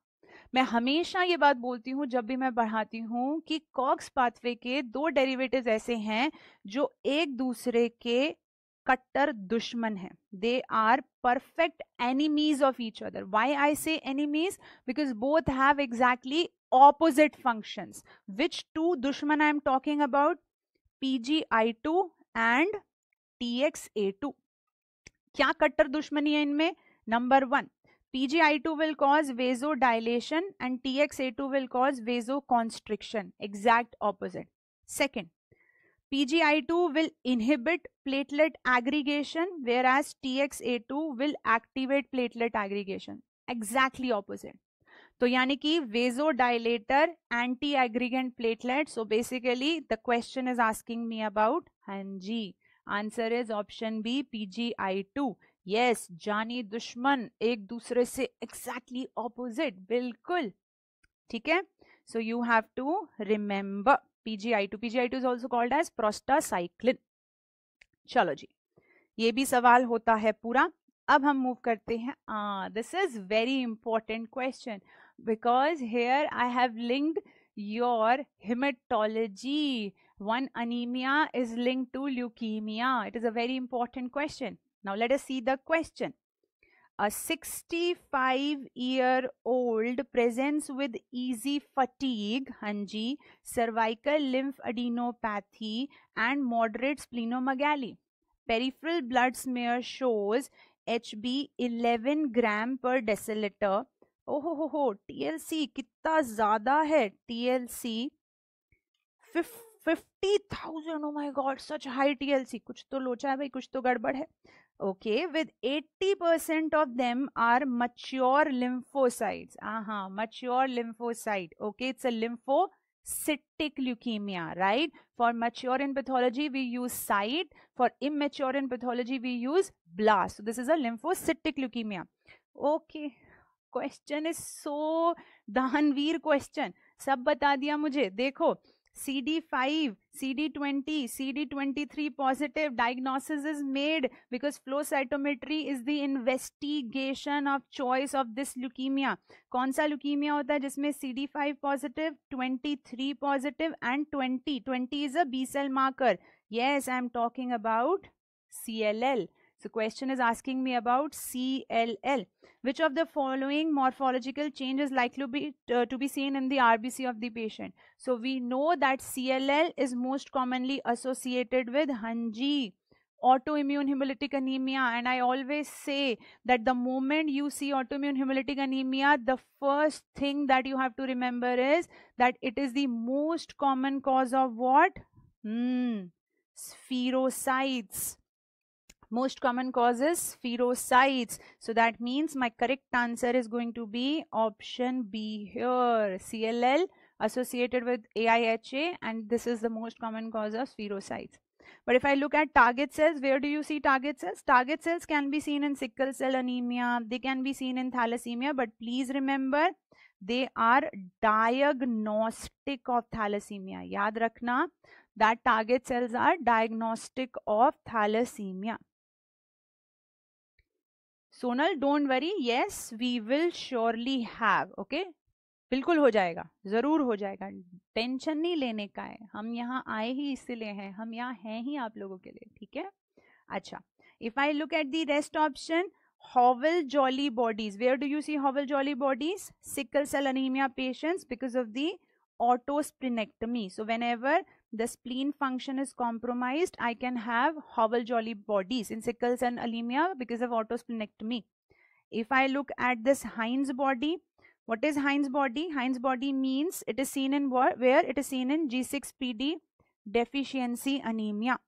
Speaker 1: मैं हमेशा ये बात बोलती हूँ जब भी मैं पढ़ाती हूँ कि कॉक्स पाथवे के दो डेरिवेटिव्स ऐसे हैं जो एक दूसरे के कट्टर दुश्मन है they are perfect enemies of each other why I say enemies because both have exactly opposite function which two दुश्मन I am talking about P G I two and T X A two क्या कट्टर दुश्मनी है इनमें number one P G I two will cause vasodilation and T X A two will cause vasoconstriction exact opposite second PGI2 will inhibit platelet aggregation whereas TXA2 will activate platelet aggregation. Exactly opposite. तो यानी कि vasodilator anti aggregant platelet so basically the question is asking me about हाँ जी answer is option B PGI two yes जानी दुश्मन एक दूसरे से एग्जैक्टली exactly ऑपोजिट बिल्कुल ठीक है so you have to remember PGI2. PGI2 is also called as prostacyclin. चलो जी ये भी सवाल होता है पूरा अब हम मूव करते हैं this is very important question because here I have linked your haematology one anaemia is linked to leukaemia it is a very important question now let us see the question a 65 year old presents with easy fatigue hanji cervical lymph adenopathy and moderate splenomegaly peripheral blood smear shows hb 11 gram per deciliter oh ho ho TLC कितना ज्यादा है TLC fifty thousand oh my God such high TLC कुछ तो लोचा है भाई कुछ तो गड़बड़ है okay with 80% percent of them are mature lymphocyte हाँ mature lymphocyte okay it's a lymphocytic leukaemia right for mature in pathology we use cyte for immature in pathology we use blast this is a lymphocytic leukaemia okay question is so दानवीर question सब बता दिया मुझे देखो CD5, CD20, CD23 positive diagnosis is made because flow cytometry is the investigation of choice of this leukemia. कौन सा leukemia होता है जिसमें CD5 positive, 23 positive and 20. 20 is a B cell marker. Yes, I am talking about CLL. So question is asking me about CLL. Which of the following morphological changes likely be, uh, to be seen in the RBC of the patient? So we know that CLL is most commonly associated with Hanji autoimmune hemolytic anemia and i always say that the moment you see autoimmune hemolytic anemia the first thing that you have to remember is that it is the most common cause of what Hmm, spherocytes most common cause is So that means my correct answer is going to be option B here. CLL associated with AIHA and this is the most common cause of spherocytes. But if I look at target cells, where do you see target cells? Target cells can be seen in sickle cell anemia, they can be seen in thalassemia, but please remember they are diagnostic of thalassemia. Yaad rakhna that target cells are diagnostic of thalassemia. Sonal don't worry yes we will surely have okay बिल्कुल हो जाएगा ज़रूर हो जाएगा tension नहीं लेने का है हम यहाँ आए ही इसीलिए हैं हम यहाँ हैं ही आप लोगों के लिए ठीक है अच्छा if I look at the rest option Howell Jolly bodies where do you see Howell Jolly bodies sickle cell anaemia patients because of the so whenever the spleen function is compromised, I can have Howell-Jolly bodies in sickles and anemia because of autosplenectomy. If I look at this Heinz body, what is Heinz body? Heinz body means it is seen in where? It is seen in G6PD deficiency anemia.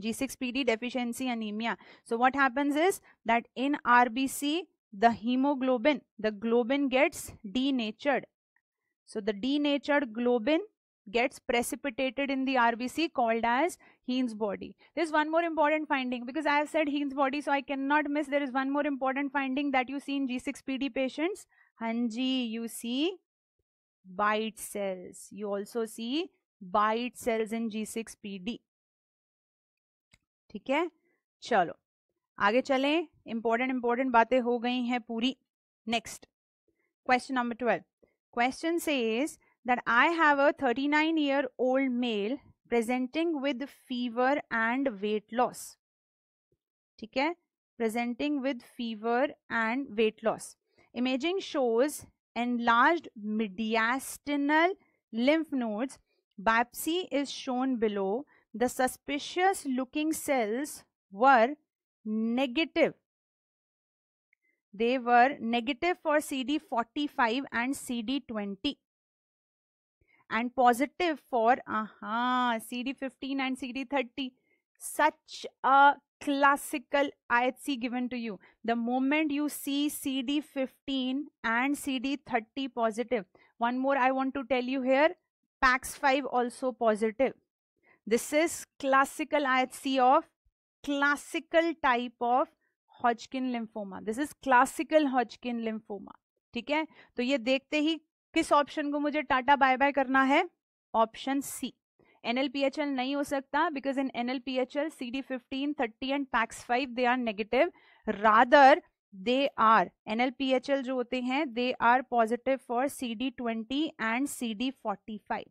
Speaker 1: G6PD deficiency anemia. So what happens is that in RBC, the hemoglobin, the globin gets denatured. So the denatured globin gets precipitated in the RBC called as Heen's body. There's one more important finding because I have said Heen's body so I cannot miss there is one more important finding that you see in G6PD patients. Hanji you see bite cells. You also see bite cells in G6PD. ठीक है चलो आगे चलें Important important बातें हो गई हैं पूरी Question number 12. Question says that I have a 39 year old male presenting with fever and weight loss. Okay, presenting with fever and weight loss. Imaging shows enlarged mediastinal lymph nodes. Biopsy is shown below. The suspicious looking cells were negative. They were negative for CD45 and CD20. and positive for aha CD15 and CD30 such a classical IHC given to you the moment you see CD15 and CD30 positive one more I want to tell you here PAX5 also positive this is classical IHC of classical type of Hodgkin lymphoma this is classical Hodgkin lymphoma ठीक है तो ये देखते ही किस option को मुझे tata bye bye करना है ऑप्शन सी एल नहीं हो सकता because in N L P H L C D fifteen thirty and PAX five they are negative rather they are N L P H L जो होते हैं they are positive for C D twenty and C D forty five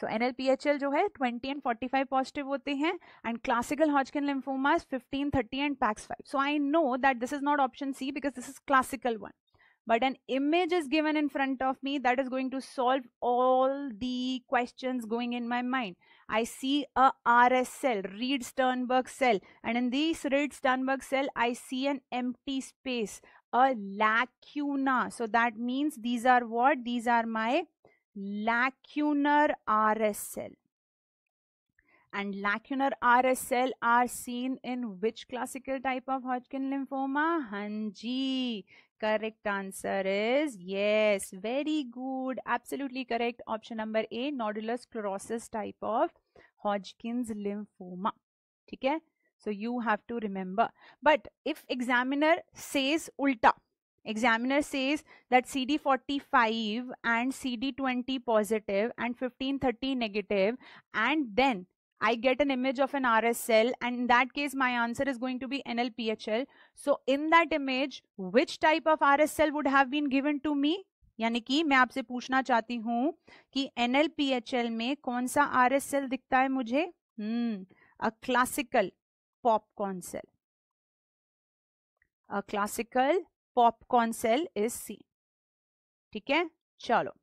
Speaker 1: so N L P H L जो है twenty and forty five positive होते हैं and classical Hodgkin lymphomas fifteen thirty and PAX five so I know that this is not option C because this is classical one but an image is given in front of me that is going to solve all the questions going in my mind. I see a RS cell, Reed Sternberg cell and in this Reed Sternberg cell I see an empty space, a lacuna. So that means these are what? These are my lacunar RS cell. And lacunar RS cell are seen in which classical type of Hodgkin lymphoma? Hanji. Correct answer is yes. Very good. Absolutely correct. Option number A, nodular sclerosis type of Hodgkin's lymphoma. Okay. So you have to remember. But if examiner says ulta, examiner says that CD45 and CD20 positive and 1530 negative and then I get an image of an RS cell and in that case my answer is going to be NLPHL. So in that image which type of RS cell would have been given to me? यानी कि मैं आपसे पूछना चाहती हूँ कि NLPHL में कौन सा RS सेल दिखता है मुझे hmm a classical popcorn cell a classical popcorn cell is C ठीक है चलो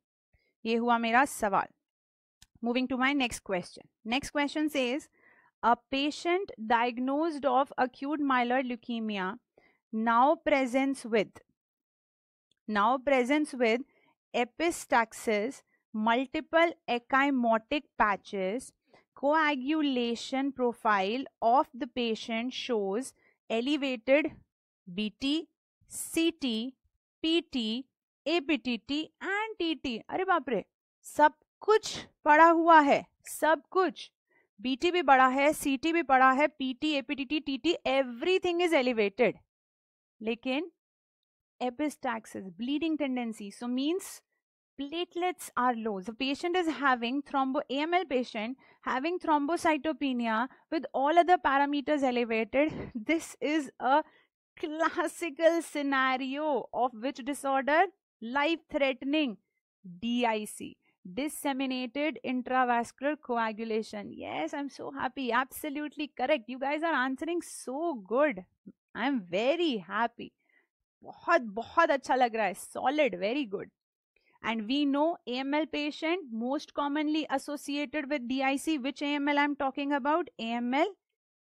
Speaker 1: ये हुआ मेरा सवाल Moving to my next question. Next question says, a patient diagnosed of acute myeloid leukemia now presents with now presents with epistaxis, multiple ecchymotic patches, coagulation profile of the patient shows elevated BT, CT, PT, APTT and TT. अरे बाप रे कुछ पढ़ा हुआ है सब कुछ BT भी पढ़ा है सीटी भी पढ़ा है PT T everything is elevated लेकिन epistaxis bleeding tendency so means platelets are low the patient is having thrombo AML patient having thrombocytopenia with all other parameters elevated this is a classical scenario of which disorder life threatening D I C disseminated intravascular coagulation. Yes, I'm so happy. Absolutely correct. You guys are answering so good. I'm very happy. बहुत बहुत अच्छा लग रहा है solid, very good. And we know AML patient most commonly associated with DIC. Which AML I'm talking about? AML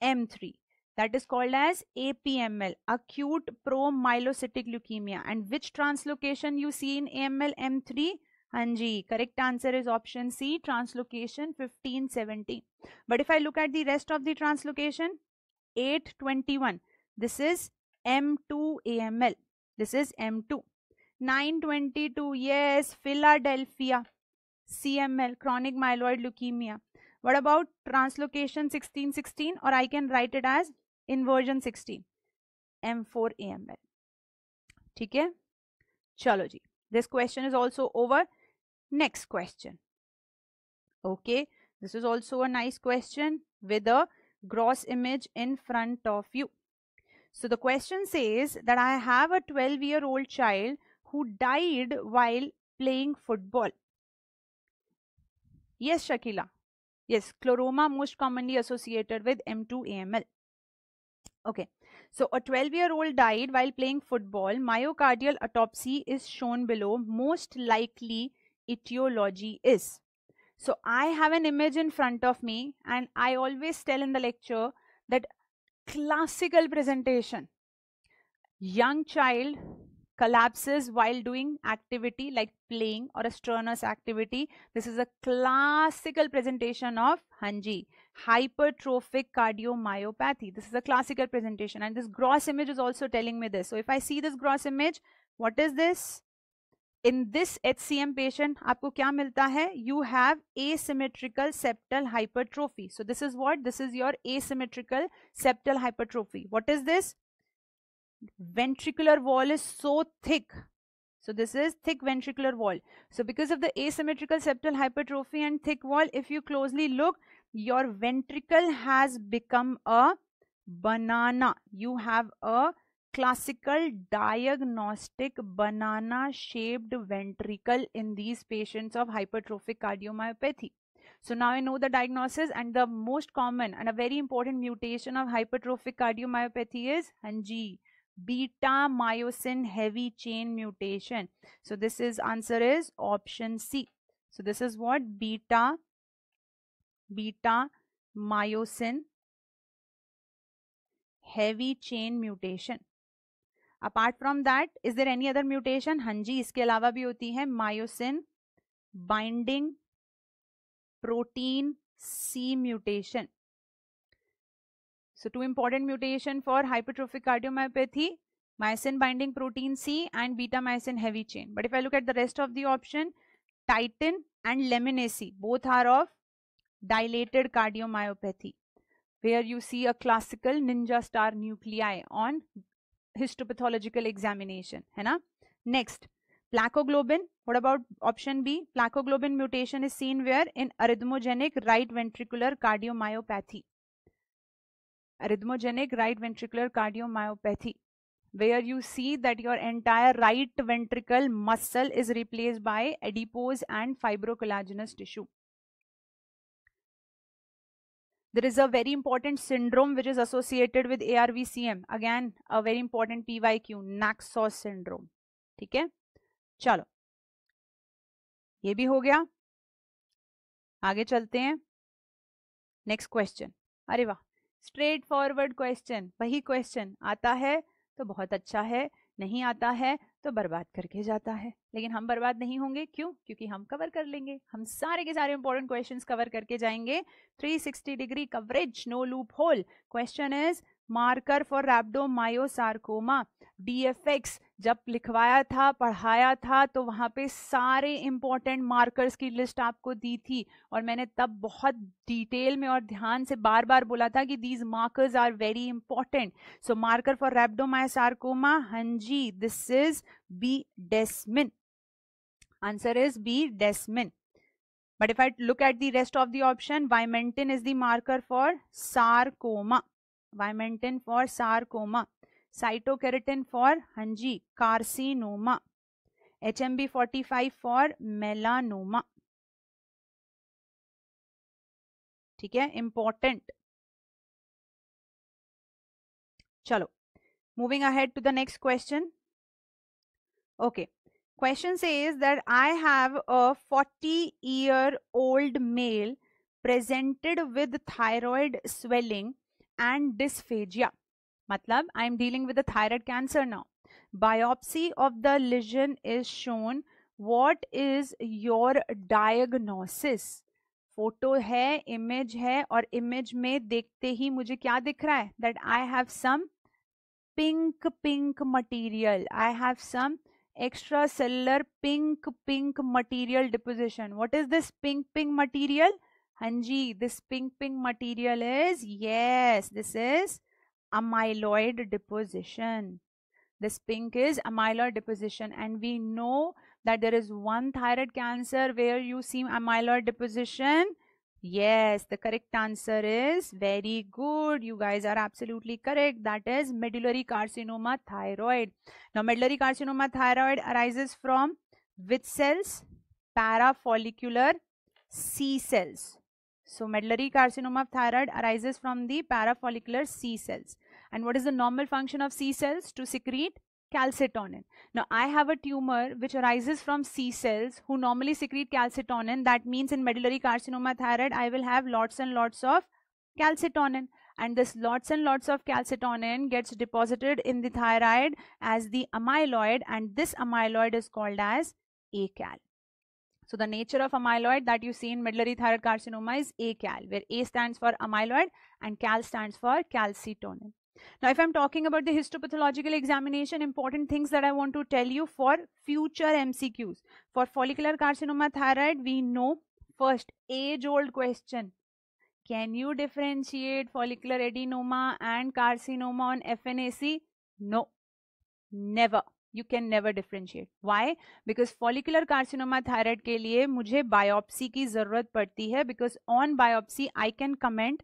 Speaker 1: M3. That is called as APML, acute promyelocytic leukemia. And which translocation you see in AML M3? हाँ correct answer is option C, translocation 1570 But if I look at the rest of the translocation, 821 this is m2 aml this is m2 922 yes philadelphia cml chronic myeloid leukemia what about translocation 1616 or i can write it as inversion 16 m4 aml ठीक है चलो जी this question is also over Next question. Okay, this is also a nice question with a gross image in front of you. So the question says that I have a 12 year old child who died while playing football. Yes, Shakila. Yes, chloroma most commonly associated with M2 AML. Okay, so a 12 year old died while playing football. Myocardial autopsy is shown below, most likely etiology is. So I have an image in front of me and I always tell in the lecture that classical presentation, young child collapses while doing activity like playing or a strenuous activity. This is a classical presentation of Hanji, hypertrophic cardiomyopathy. This is a classical presentation and this gross image is also telling me this. So if I see this gross image, what is this? In this H C M patient आपको क्या मिलता है you have asymmetrical septal hypertrophy so this is what this is your asymmetrical septal hypertrophy what is this ventricular wall is so thick so this is thick ventricular wall so because of the asymmetrical septal hypertrophy and thick wall if you closely look your ventricle has become a banana you have a classical diagnostic banana shaped ventricle in these patients of hypertrophic cardiomyopathy. So now I know the diagnosis and the most common and a very important mutation of hypertrophic cardiomyopathy is Hanji beta myosin heavy chain mutation. So this is answer is option C. So this is what beta beta myosin heavy chain mutation. Apart from that is there any other mutation हंजी इसके अलावा भी होती है myosin binding protein C mutation so two important mutation for hypertrophic cardiomyopathy myosin binding protein C and beta myosin heavy chain but if I look at the rest of the option titin and lamin A C both are of dilated cardiomyopathy where you see a classical ninja star nuclei on histopathological examination hai na? next placoglobin what about option b placoglobin mutation is seen where in arrhythmogenic right ventricular cardiomyopathy arrhythmogenic right ventricular cardiomyopathy where you see that your entire right ventricle muscle is replaced by adipose and fibrocollagenous tissue there is a very important syndrome which is associated with ARVCM. Again, a very important PYQ, Naxos syndrome. theek hai chalo ye bhi ho gaya aage chalte hain next question are wah straight forward question wahi question aata hai to bahut acha hai नहीं आता है तो बर्बाद करके जाता है लेकिन हम बर्बाद नहीं होंगे क्यों क्योंकि हम कवर कर लेंगे हम सारे के सारे इंपॉर्टेंट क्वेश्चंस कवर करके जाएंगे 360 degree coverage no loophole question is marker for rhabdomyosarcoma DFX जब लिखवाया था पढ़ाया था तो वहाँ पे सारे इम्पॉर्टेंट मार्कर्स की लिस्ट आपको दी थी और मैंने तब बहुत डिटेल में और ध्यान से बार बार बोला था कि these markers are very important so marker for rhabdomyosarcoma हंजी this is B desmin answer is B desmin but if I look at the rest of the option vimentin is the marker for sarcoma vimentin for sarcoma cytokeratin for हंजी carcinoma H M B forty five for melanoma ठीक है important चलो moving ahead to the next question okay question is that I have a forty year old male presented with thyroid swelling and dysphagia matlab i am dealing with the thyroid cancer now biopsy of the lesion is shown what is your diagnosis photo है image है और image में देखते ही मुझे क्या दिख रहा है that I have some pink pink material I have some extracellular pink pink material deposition what is this pink pink material Hanji, this pink pink material is, yes, this is amyloid deposition. This pink is amyloid deposition and we know that there is one thyroid cancer where you see amyloid deposition. Yes, the correct answer is very good. You guys are absolutely correct. That is medullary carcinoma thyroid. Now, medullary carcinoma thyroid arises from which cells? Parafollicular C cells. So medullary carcinoma of thyroid arises from the parafollicular C cells. And what is the normal function of C cells? To secrete calcitonin. Now I have a tumor which arises from C cells who normally secrete calcitonin. That means in medullary carcinoma thyroid I will have lots and lots of calcitonin and this lots and lots of calcitonin gets deposited in the thyroid as the amyloid and this amyloid is called as ACAL. So the nature of amyloid that you see in medullary thyroid carcinoma is ACAL, where A stands for amyloid and CAL stands for calcitonin. Now, if I'm talking about the histopathological examination, important things that I want to tell you for future MCQs. For follicular carcinoma thyroid, we know first age-old question. Can you differentiate follicular adenoma and carcinoma on FNAC? No, never. You can never differentiate why because follicular carcinoma thyroid के लिए मुझे biopsy की जरूरत पड़ती है because on biopsy I can comment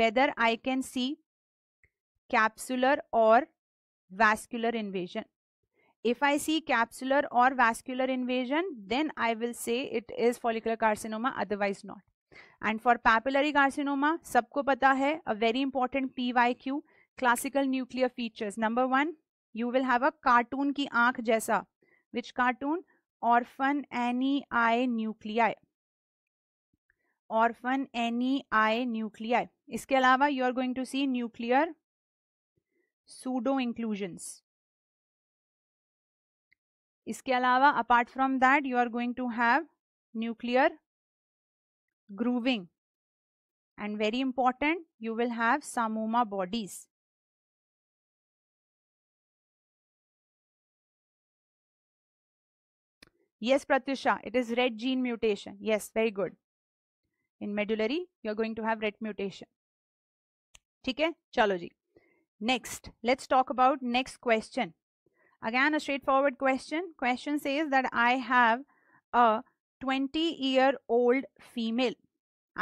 Speaker 1: whether I can see capsular और vascular invasion if I see capsular और vascular invasion then I will say it is follicular carcinoma otherwise not and for papillary carcinoma सबको पता है a very important P Y Q classical nuclear features number one you will have a cartoon की आंख जैसा which cartoon Orphan Annie eye nuclei Orphan Annie eye nuclei इसके अलावा you are going to see nuclear pseudo inclusions इसके अलावा apart from that you are going to have nuclear grooving and very important you will have psammoma bodies Yes, Pratisha, it is red gene mutation. Yes, very good. In medullary, you're going to have red mutation. ठीक है चलो जी next let's talk about next question again a straightforward question question says that i have a 20 year old female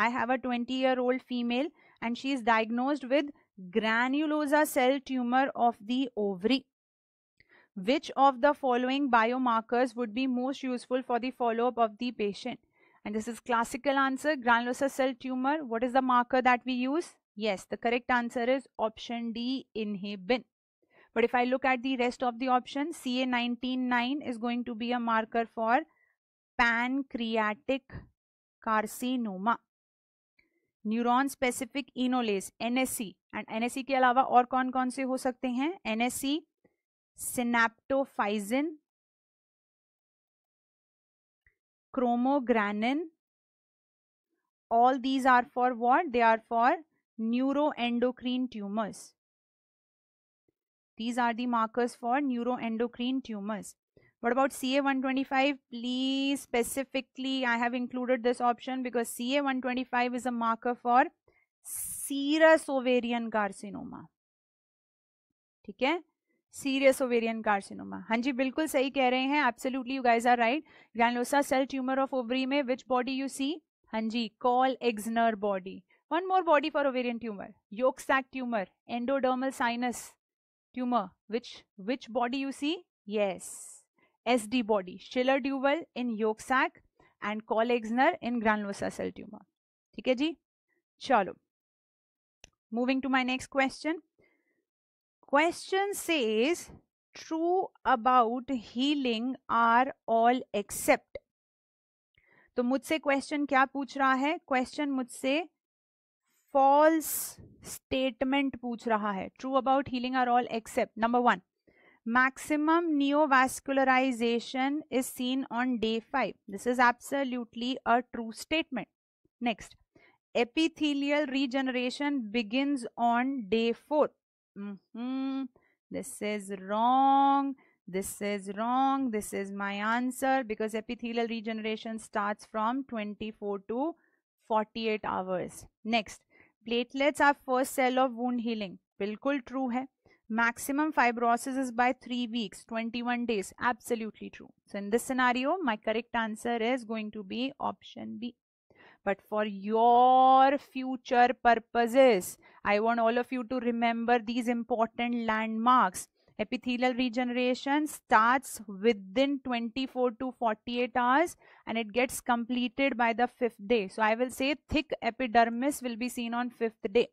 Speaker 1: i have a 20 year old female and she is diagnosed with granulosa cell tumor of the ovary which of the following biomarkers would be most useful for the follow-up of the patient? And this is classical answer, granulosa cell tumor. What is the marker that we use? Yes, the correct answer is option D, inhibin. But if I look at the rest of the options, CA199 is going to be a marker for pancreatic carcinoma. Neuron-specific enolase NSC. And NSC के अलावा और कौन कौन से हो सकते हैं NSC synaptophysin, chromogranin. All these are for what? They are for neuroendocrine tumors. These are the markers for neuroendocrine tumors. What about CA125? Please specifically, I have included this option because CA125 is a marker for serous ovarian carcinoma. ठीक है serious ovarian carcinoma हाँ जी बिल्कुल सही कह रहे हैं absolutely you guys are right granulosa cell tumour of ovary में which body you see हाँ जी Call Exner body one more body for ovarian tumour yolk sac tumour endodermal sinus tumour which which body you see yes S D body Schiller Duval in yolk sac and Call Exner in granulosa cell tumour ठीक है जी चलो moving to my next question question says true about healing are all except तो मुझसे question क्या पूछ रहा है क्वेश्चन मुझसे फॉल्स स्टेटमेंट पूछ रहा है true about healing are all except number one maximum neovascularization is seen on day 5 this is absolutely a true statement next epithelial regeneration begins on day 4 Mm -hmm. This is wrong. This is wrong. This is my answer because epithelial regeneration starts from 24 to 48 hours. Next, platelets are first cell of wound healing. बिल्कुल true Maximum fibrosis is by 3 weeks, 21 days. Absolutely true. So in this scenario, my correct answer is going to be option B. But for your future purposes, I want all of you to remember these important landmarks. Epithelial regeneration starts within 24 to 48 hours and it gets completed by the fifth day. So I will say thick epidermis will be seen on fifth day.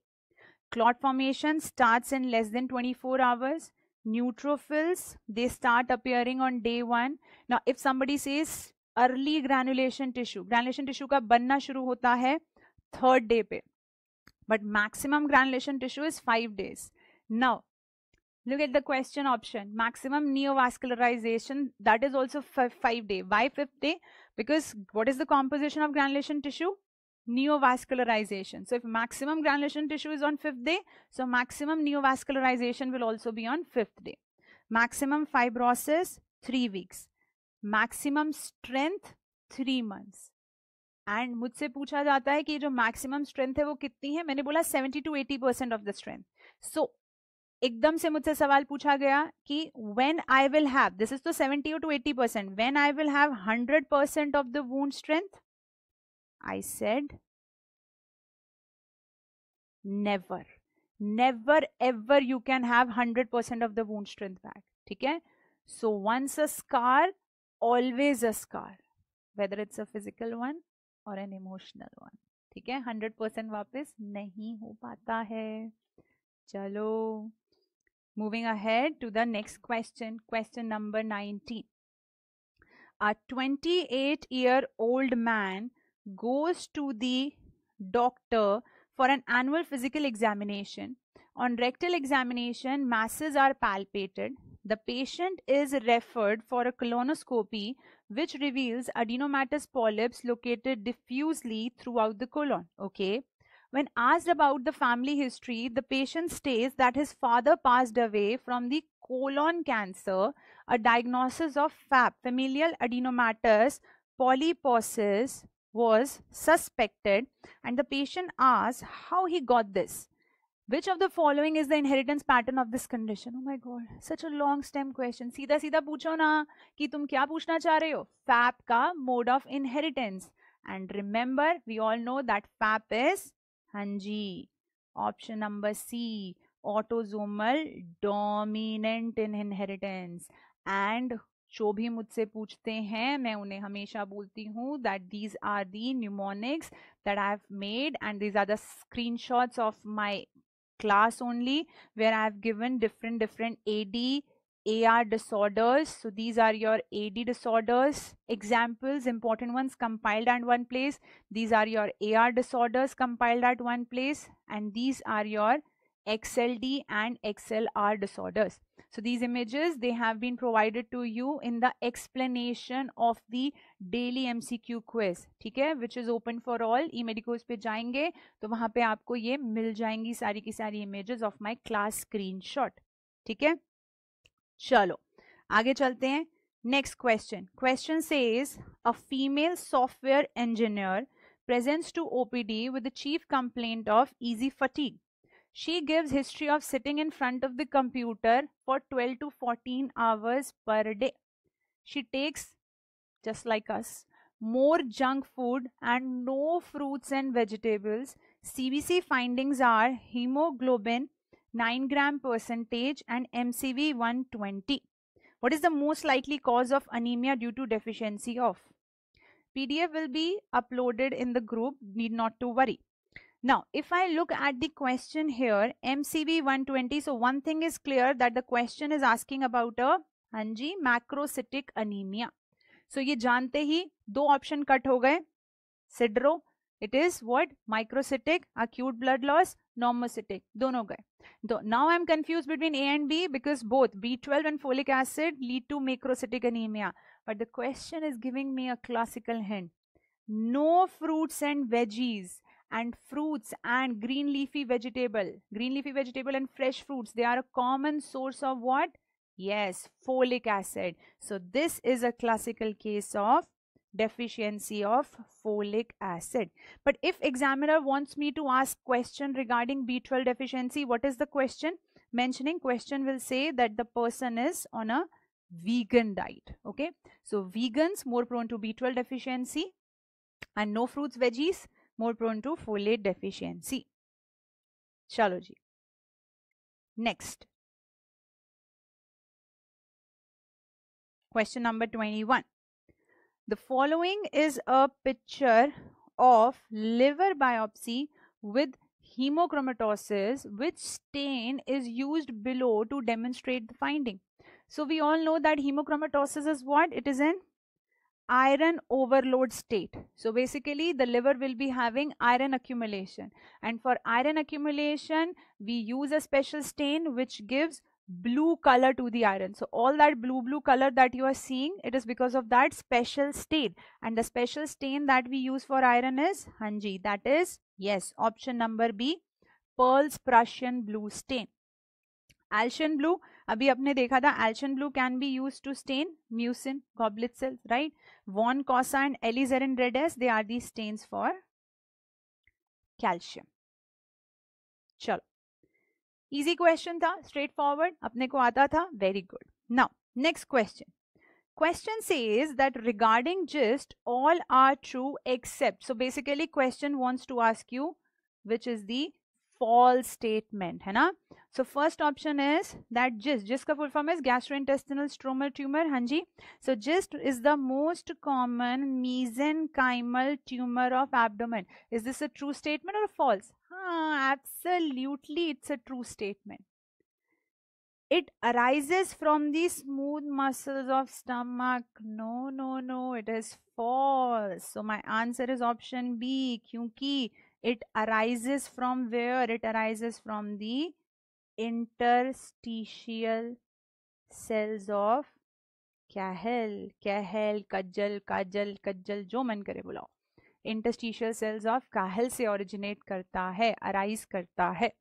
Speaker 1: Clot formation starts in less than 24 hours. Neutrophils, they start appearing on day 1. Now if somebody says early granulation tissue, granulation tissue का बनना शुरू होता है third day पे but maximum granulation tissue is 5 days. Now, look at the question option, maximum neovascularization, that is also 5 day. Why 5th day? Because what is the composition of granulation tissue? Neovascularization. So, if maximum granulation tissue is on 5th day, so maximum neovascularization will also be on 5th day. Maximum fibrosis, 3 weeks. Maximum strength, 3 months and मुझसे पूछा जाता है कि जो maximum strength है वो कितनी है मैंने बोला seventy to eighty percent of the strength so एकदम से मुझसे सवाल पूछा गया कि when I will have this is तो seventy to eighty percent when I will have hundred percent of the wound strength I said never never ever you can have hundred percent of the wound strength back ठीक है so once a scar always a scar whether it's a physical one Or an emotional one, ठीक है hundred percent वापस नहीं हो पाता है चलो moving ahead to the next question question number nineteen a 28 year old man goes to the doctor for an annual physical examination. On rectal examination, masses are palpated. The patient is referred for a colonoscopy which reveals adenomatous polyps located diffusely throughout the colon. Okay. When asked about the family history, the patient states that his father passed away from the colon cancer, a diagnosis of FAP, familial adenomatous polyposis was suspected and the patient asks how he got this. Which of the following is the inheritance pattern of this condition? Oh my god, such a long stem question. Sida sida poocho na ki tum kya poochna cha rahe ho? ka mode of inheritance. And remember, we all know that FAP is hanji. Option number C, autosomal dominant inheritance. And jo bhi mujhse poochte hain, main unhe hamesha bolti hoon that these are the mnemonics that I have made and these are the screenshots of my class only where I have given different different AD, AR disorders. So these are your AD disorders examples, important ones compiled at one place. These are your AR disorders compiled at one place and these are your XLD and XLR disorders. So these images, they have been provided to you in the explanation of the daily MCQ quiz, ठीक which is open for all. E-medicos pe जाएंगे, to वहाँ पे आपको ये मिल जाएंगी सारी की images of my class screenshot, ठीक है? चलो, आगे चलते Next question. Question says, a female software engineer presents to OPD with the chief complaint of easy fatigue. She gives history of sitting in front of the computer for 12 to 14 hours per day. She takes, just like us, more junk food and no fruits and vegetables. CBC findings are hemoglobin 9 gram percentage and MCV 120. What is the most likely cause of anemia due to deficiency of? PDF will be uploaded in the group, need not to worry. Now, if I look at the question here, MCB 120, so one thing is clear that the question is asking about a hanji macrocytic anemia. So, ye jante hi, do option cut ho gaye, it is what? Microcytic, acute blood loss, normocytic, dono gaye. Now, I am confused between A and B because both B12 and folic acid lead to macrocytic anemia. But the question is giving me a classical hint. No fruits and veggies and fruits and green leafy vegetable. Green leafy vegetable and fresh fruits, they are a common source of what? Yes, folic acid. So this is a classical case of deficiency of folic acid. But if examiner wants me to ask question regarding B12 deficiency, what is the question? Mentioning question will say that the person is on a vegan diet. Okay. So vegans more prone to B12 deficiency and no fruits, veggies more prone to folate deficiency. चलो Next question number 21 the following is a picture of liver biopsy with hemochromatosis which stain is used below to demonstrate the finding so we all know that hemochromatosis is what it is an iron overload state. So basically the liver will be having iron accumulation and for iron accumulation we use a special stain which gives blue color to the iron. So all that blue blue color that you are seeing it is because of that special stain and the special stain that we use for iron is Hanji that is yes option number B Pearl's Prussian blue stain. Alcian blue अभी आपने देखा था एल्शन blue can be use to stain mucin goblet cells right von Kossa and alizarin red S they are the stain for calcium चलो easy question था straightforward अपने को आता था very good now next question question says that regarding gist all are true except so basically question wants to ask you which is the false statement hai na So first option is that GIST. GIST का full form is gastrointestinal stromal tumor. हाँ जी. So GIST is the most common mesenchymal tumor of abdomen. Is this a true statement or false? हाँ, absolutely it's a true statement. It arises from the smooth muscles of stomach. No, no, no, it is false. So my answer is option B. क्योंकि it arises from where? It arises from the interstitial cells of Cajal Cajal कज्जल काजल कज्जल जो मन करे बुलाओ interstitial cells of Cajal से originate करता है अराइज करता है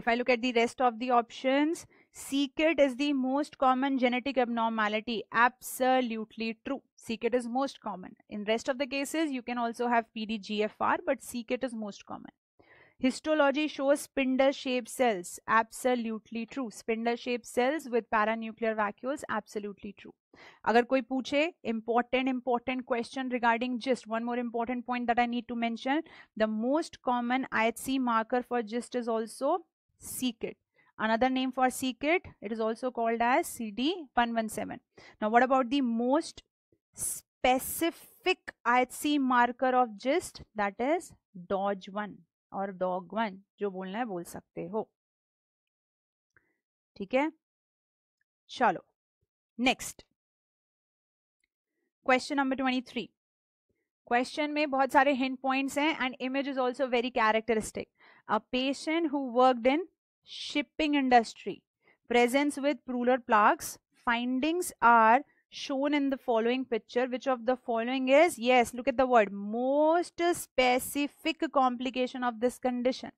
Speaker 1: if i look at the rest of the options secret is the most common genetic abnormality absolutely true secret is most common in rest of the cases you can also have pdgfr but secret is most common Histology shows spindle-shaped cells. Absolutely true. Spindle-shaped cells with paranuclear vacuoles. Absolutely true. agar koi puche important important question regarding gist, one more important point that I need to mention, the most common IHC marker for gist is also secret. Another name for secret. is also called as CD117. Now, what about the most specific IHC marker of gist? That is Dodge 1. और dog one जो बोलना है बोल सकते हो ठीक है चलो next question number twenty three question में बहुत सारे हिंट पॉइंट्स हैं and image is also very characteristic a patient who worked in shipping industry presents with pleural plaques findings are shown in the following picture which of the following is yes look at the word most specific complication of this condition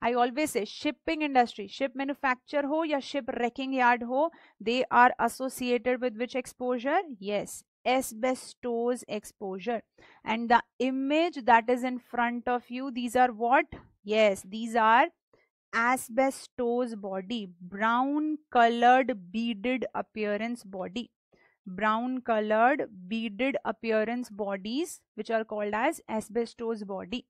Speaker 1: i always say shipping industry ship manufacture ho ya ship wrecking yard ho they are associated with which exposure yes asbestos exposure and the image that is in front of you these are what yes these are asbestos body brown colored beaded appearance body brown colored beaded appearance bodies which are called as asbestos body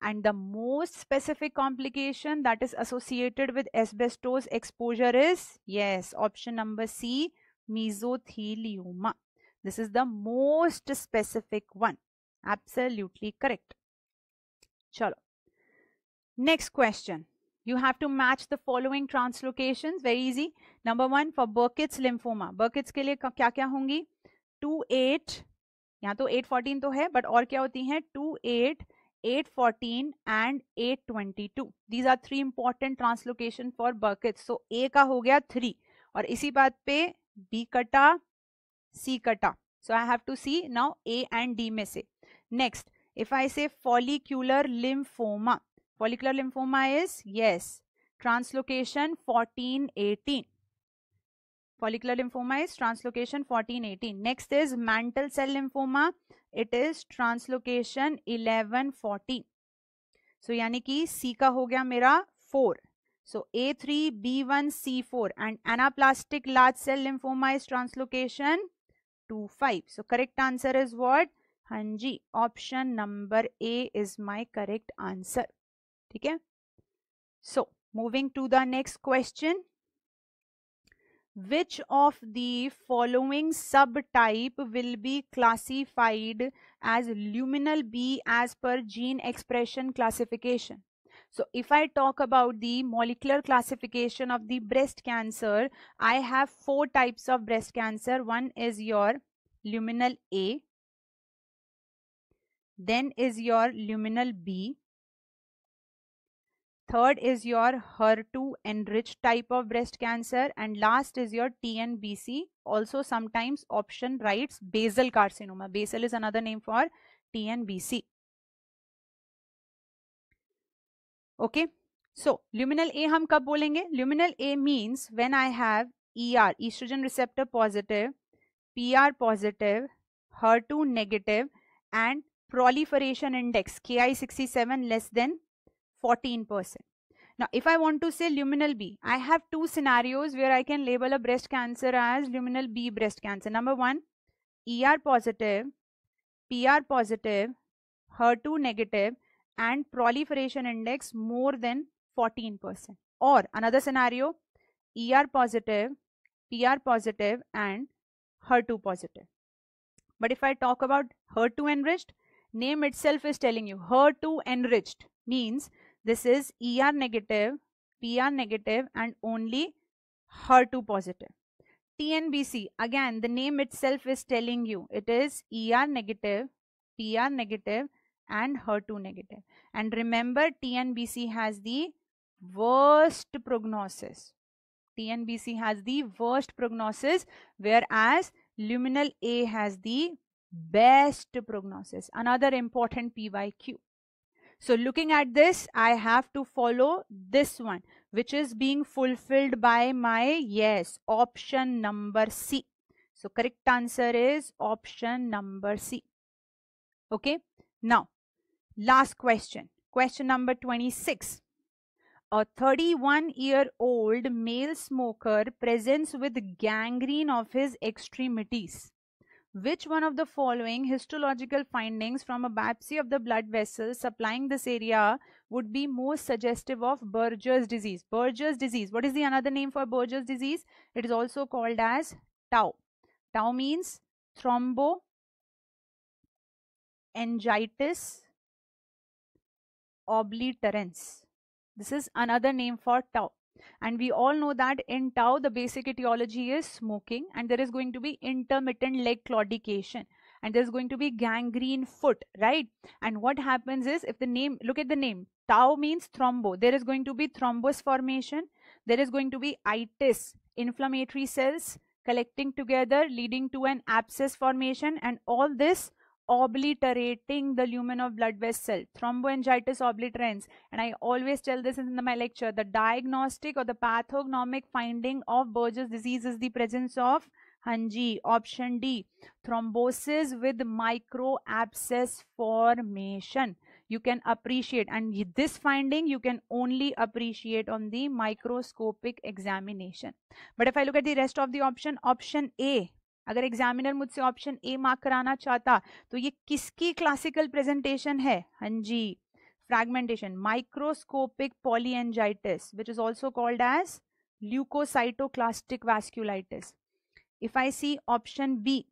Speaker 1: and the most specific complication that is associated with asbestos exposure is yes option number c mesothelioma this is the most specific one absolutely correct chalo next question you have to match the following translocations very easy number 1 for burkitt's lymphoma burkitt's के लिए क्या क्या होंगी 28 यहाँ तो 814 तो है but और क्या होती हैं 28 814 and 822 these are three important translocation for Burkitt so A का हो गया थ्री और इसी बात पे बी कटा सी कटा so I have to see now A and D में से next if I say follicular lymphoma follicular lymphoma is yes translocation 1418 follicular lymphoma is translocation 1418 next is mantle cell lymphoma it is translocation 1140 so यानी कि C का हो गया मेरा 4 so A3 B1 C4 and anaplastic large cell lymphoma is translocation 25 so correct answer is what हाँ जी option number A is my correct answer ठीक है so moving to the next question which of the following subtype will be classified as luminal b as per gene expression classification so if i talk about the molecular classification of the breast cancer i have four types of breast cancer one is your luminal a then is your luminal b Third is your HER2 enriched type of breast cancer. And last is your TNBC. Also sometimes option writes basal carcinoma. Basal is another name for TNBC. Okay. So, luminal A हम कब बोलेंगे? Luminal A means when I have ER, estrogen receptor positive, PR positive, HER2 negative and proliferation index Ki67 less than 14%. Now, if I want to say luminal B, I have two scenarios where I can label a breast cancer as luminal B breast cancer. Number one, ER positive, PR positive, HER2 negative and proliferation index more than 14%. Or another scenario, ER positive, PR positive and HER2 positive. But if I talk about HER2 enriched, name itself is telling you HER2 enriched means this is ER negative, PR negative and only HER2 positive. TNBC, again the name itself is telling you it is ER negative, PR negative and HER2 negative. And remember TNBC has the worst prognosis. TNBC has the worst prognosis whereas luminal A has the best prognosis. Another important PYQ. So looking at this, I have to follow this one, which is being fulfilled by my yes, option number C. So correct answer is option number C. Okay. Now, last question. Question number 26. A 31-year-old male smoker presents with gangrene of his extremities. Which one of the following histological findings from a biopsy of the blood vessels supplying this area would be most suggestive of Berger's disease? Berger's disease. What is the another name for Berger's disease? It is also called as tau. Tau means thromboangitis obliterans. This is another name for tau. And we all know that in tau, the basic etiology is smoking and there is going to be intermittent leg claudication and there's going to be gangrene foot, right? And what happens is if the name, look at the name, tau means thrombo. There is going to be thrombus formation. There is going to be itis, inflammatory cells collecting together leading to an abscess formation and all this obliterating the lumen of blood vessel, thromboangitis obliterans. And I always tell this in my lecture, the diagnostic or the pathognomic finding of Burgess disease is the presence of Hanji. Option D, thrombosis with microabscess formation. You can appreciate and this finding you can only appreciate on the microscopic examination. But if I look at the rest of the option, option A, अगर examiner मुझसे option A mark कराना चाहता तो ये किसकी classical presentation है हांजी fragmentation microscopic polyangiitis which is also called as leukocytoclastic vasculitis if I see option B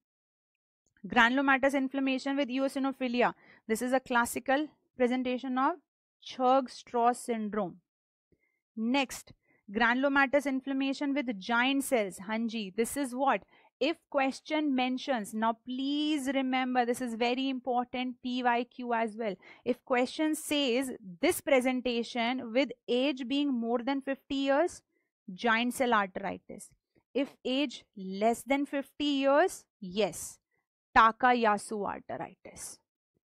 Speaker 1: granulomatous inflammation with eosinophilia this is a classical presentation of Churg Strauss syndrome next granulomatous inflammation with giant cells हांजी this is what if question mentions now please remember this is very important pyq as well if question says this presentation with age being more than 50 years giant cell arthritis. if age less than 50 years yes takayasu arteritis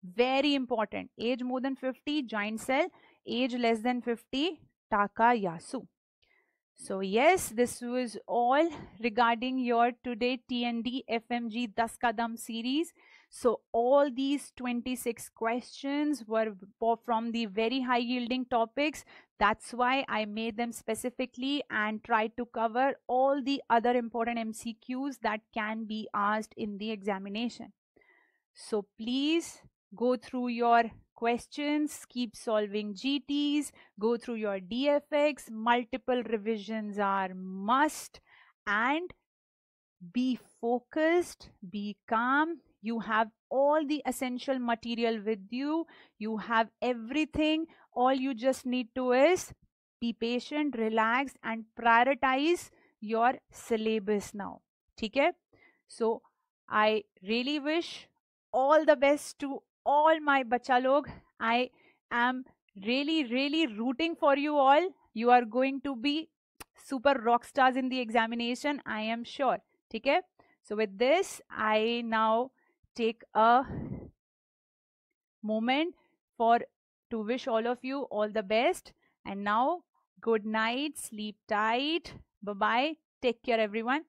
Speaker 1: very important age more than 50 giant cell age less than 50 takayasu so yes, this was all regarding your today TND FMG Das Kadam series. So all these 26 questions were from the very high yielding topics. That's why I made them specifically and tried to cover all the other important MCQs that can be asked in the examination. So please go through your questions, keep solving GTs, go through your DFX, multiple revisions are must and be focused, be calm. You have all the essential material with you. You have everything. All you just need to is be patient, relax and prioritize your syllabus now. Okay? So I really wish all the best to all my bacha log. I am really, really rooting for you all. You are going to be super rock stars in the examination, I am sure. Okay. So with this, I now take a moment for to wish all of you all the best. And now, good night, sleep tight. Bye-bye. Take care, everyone.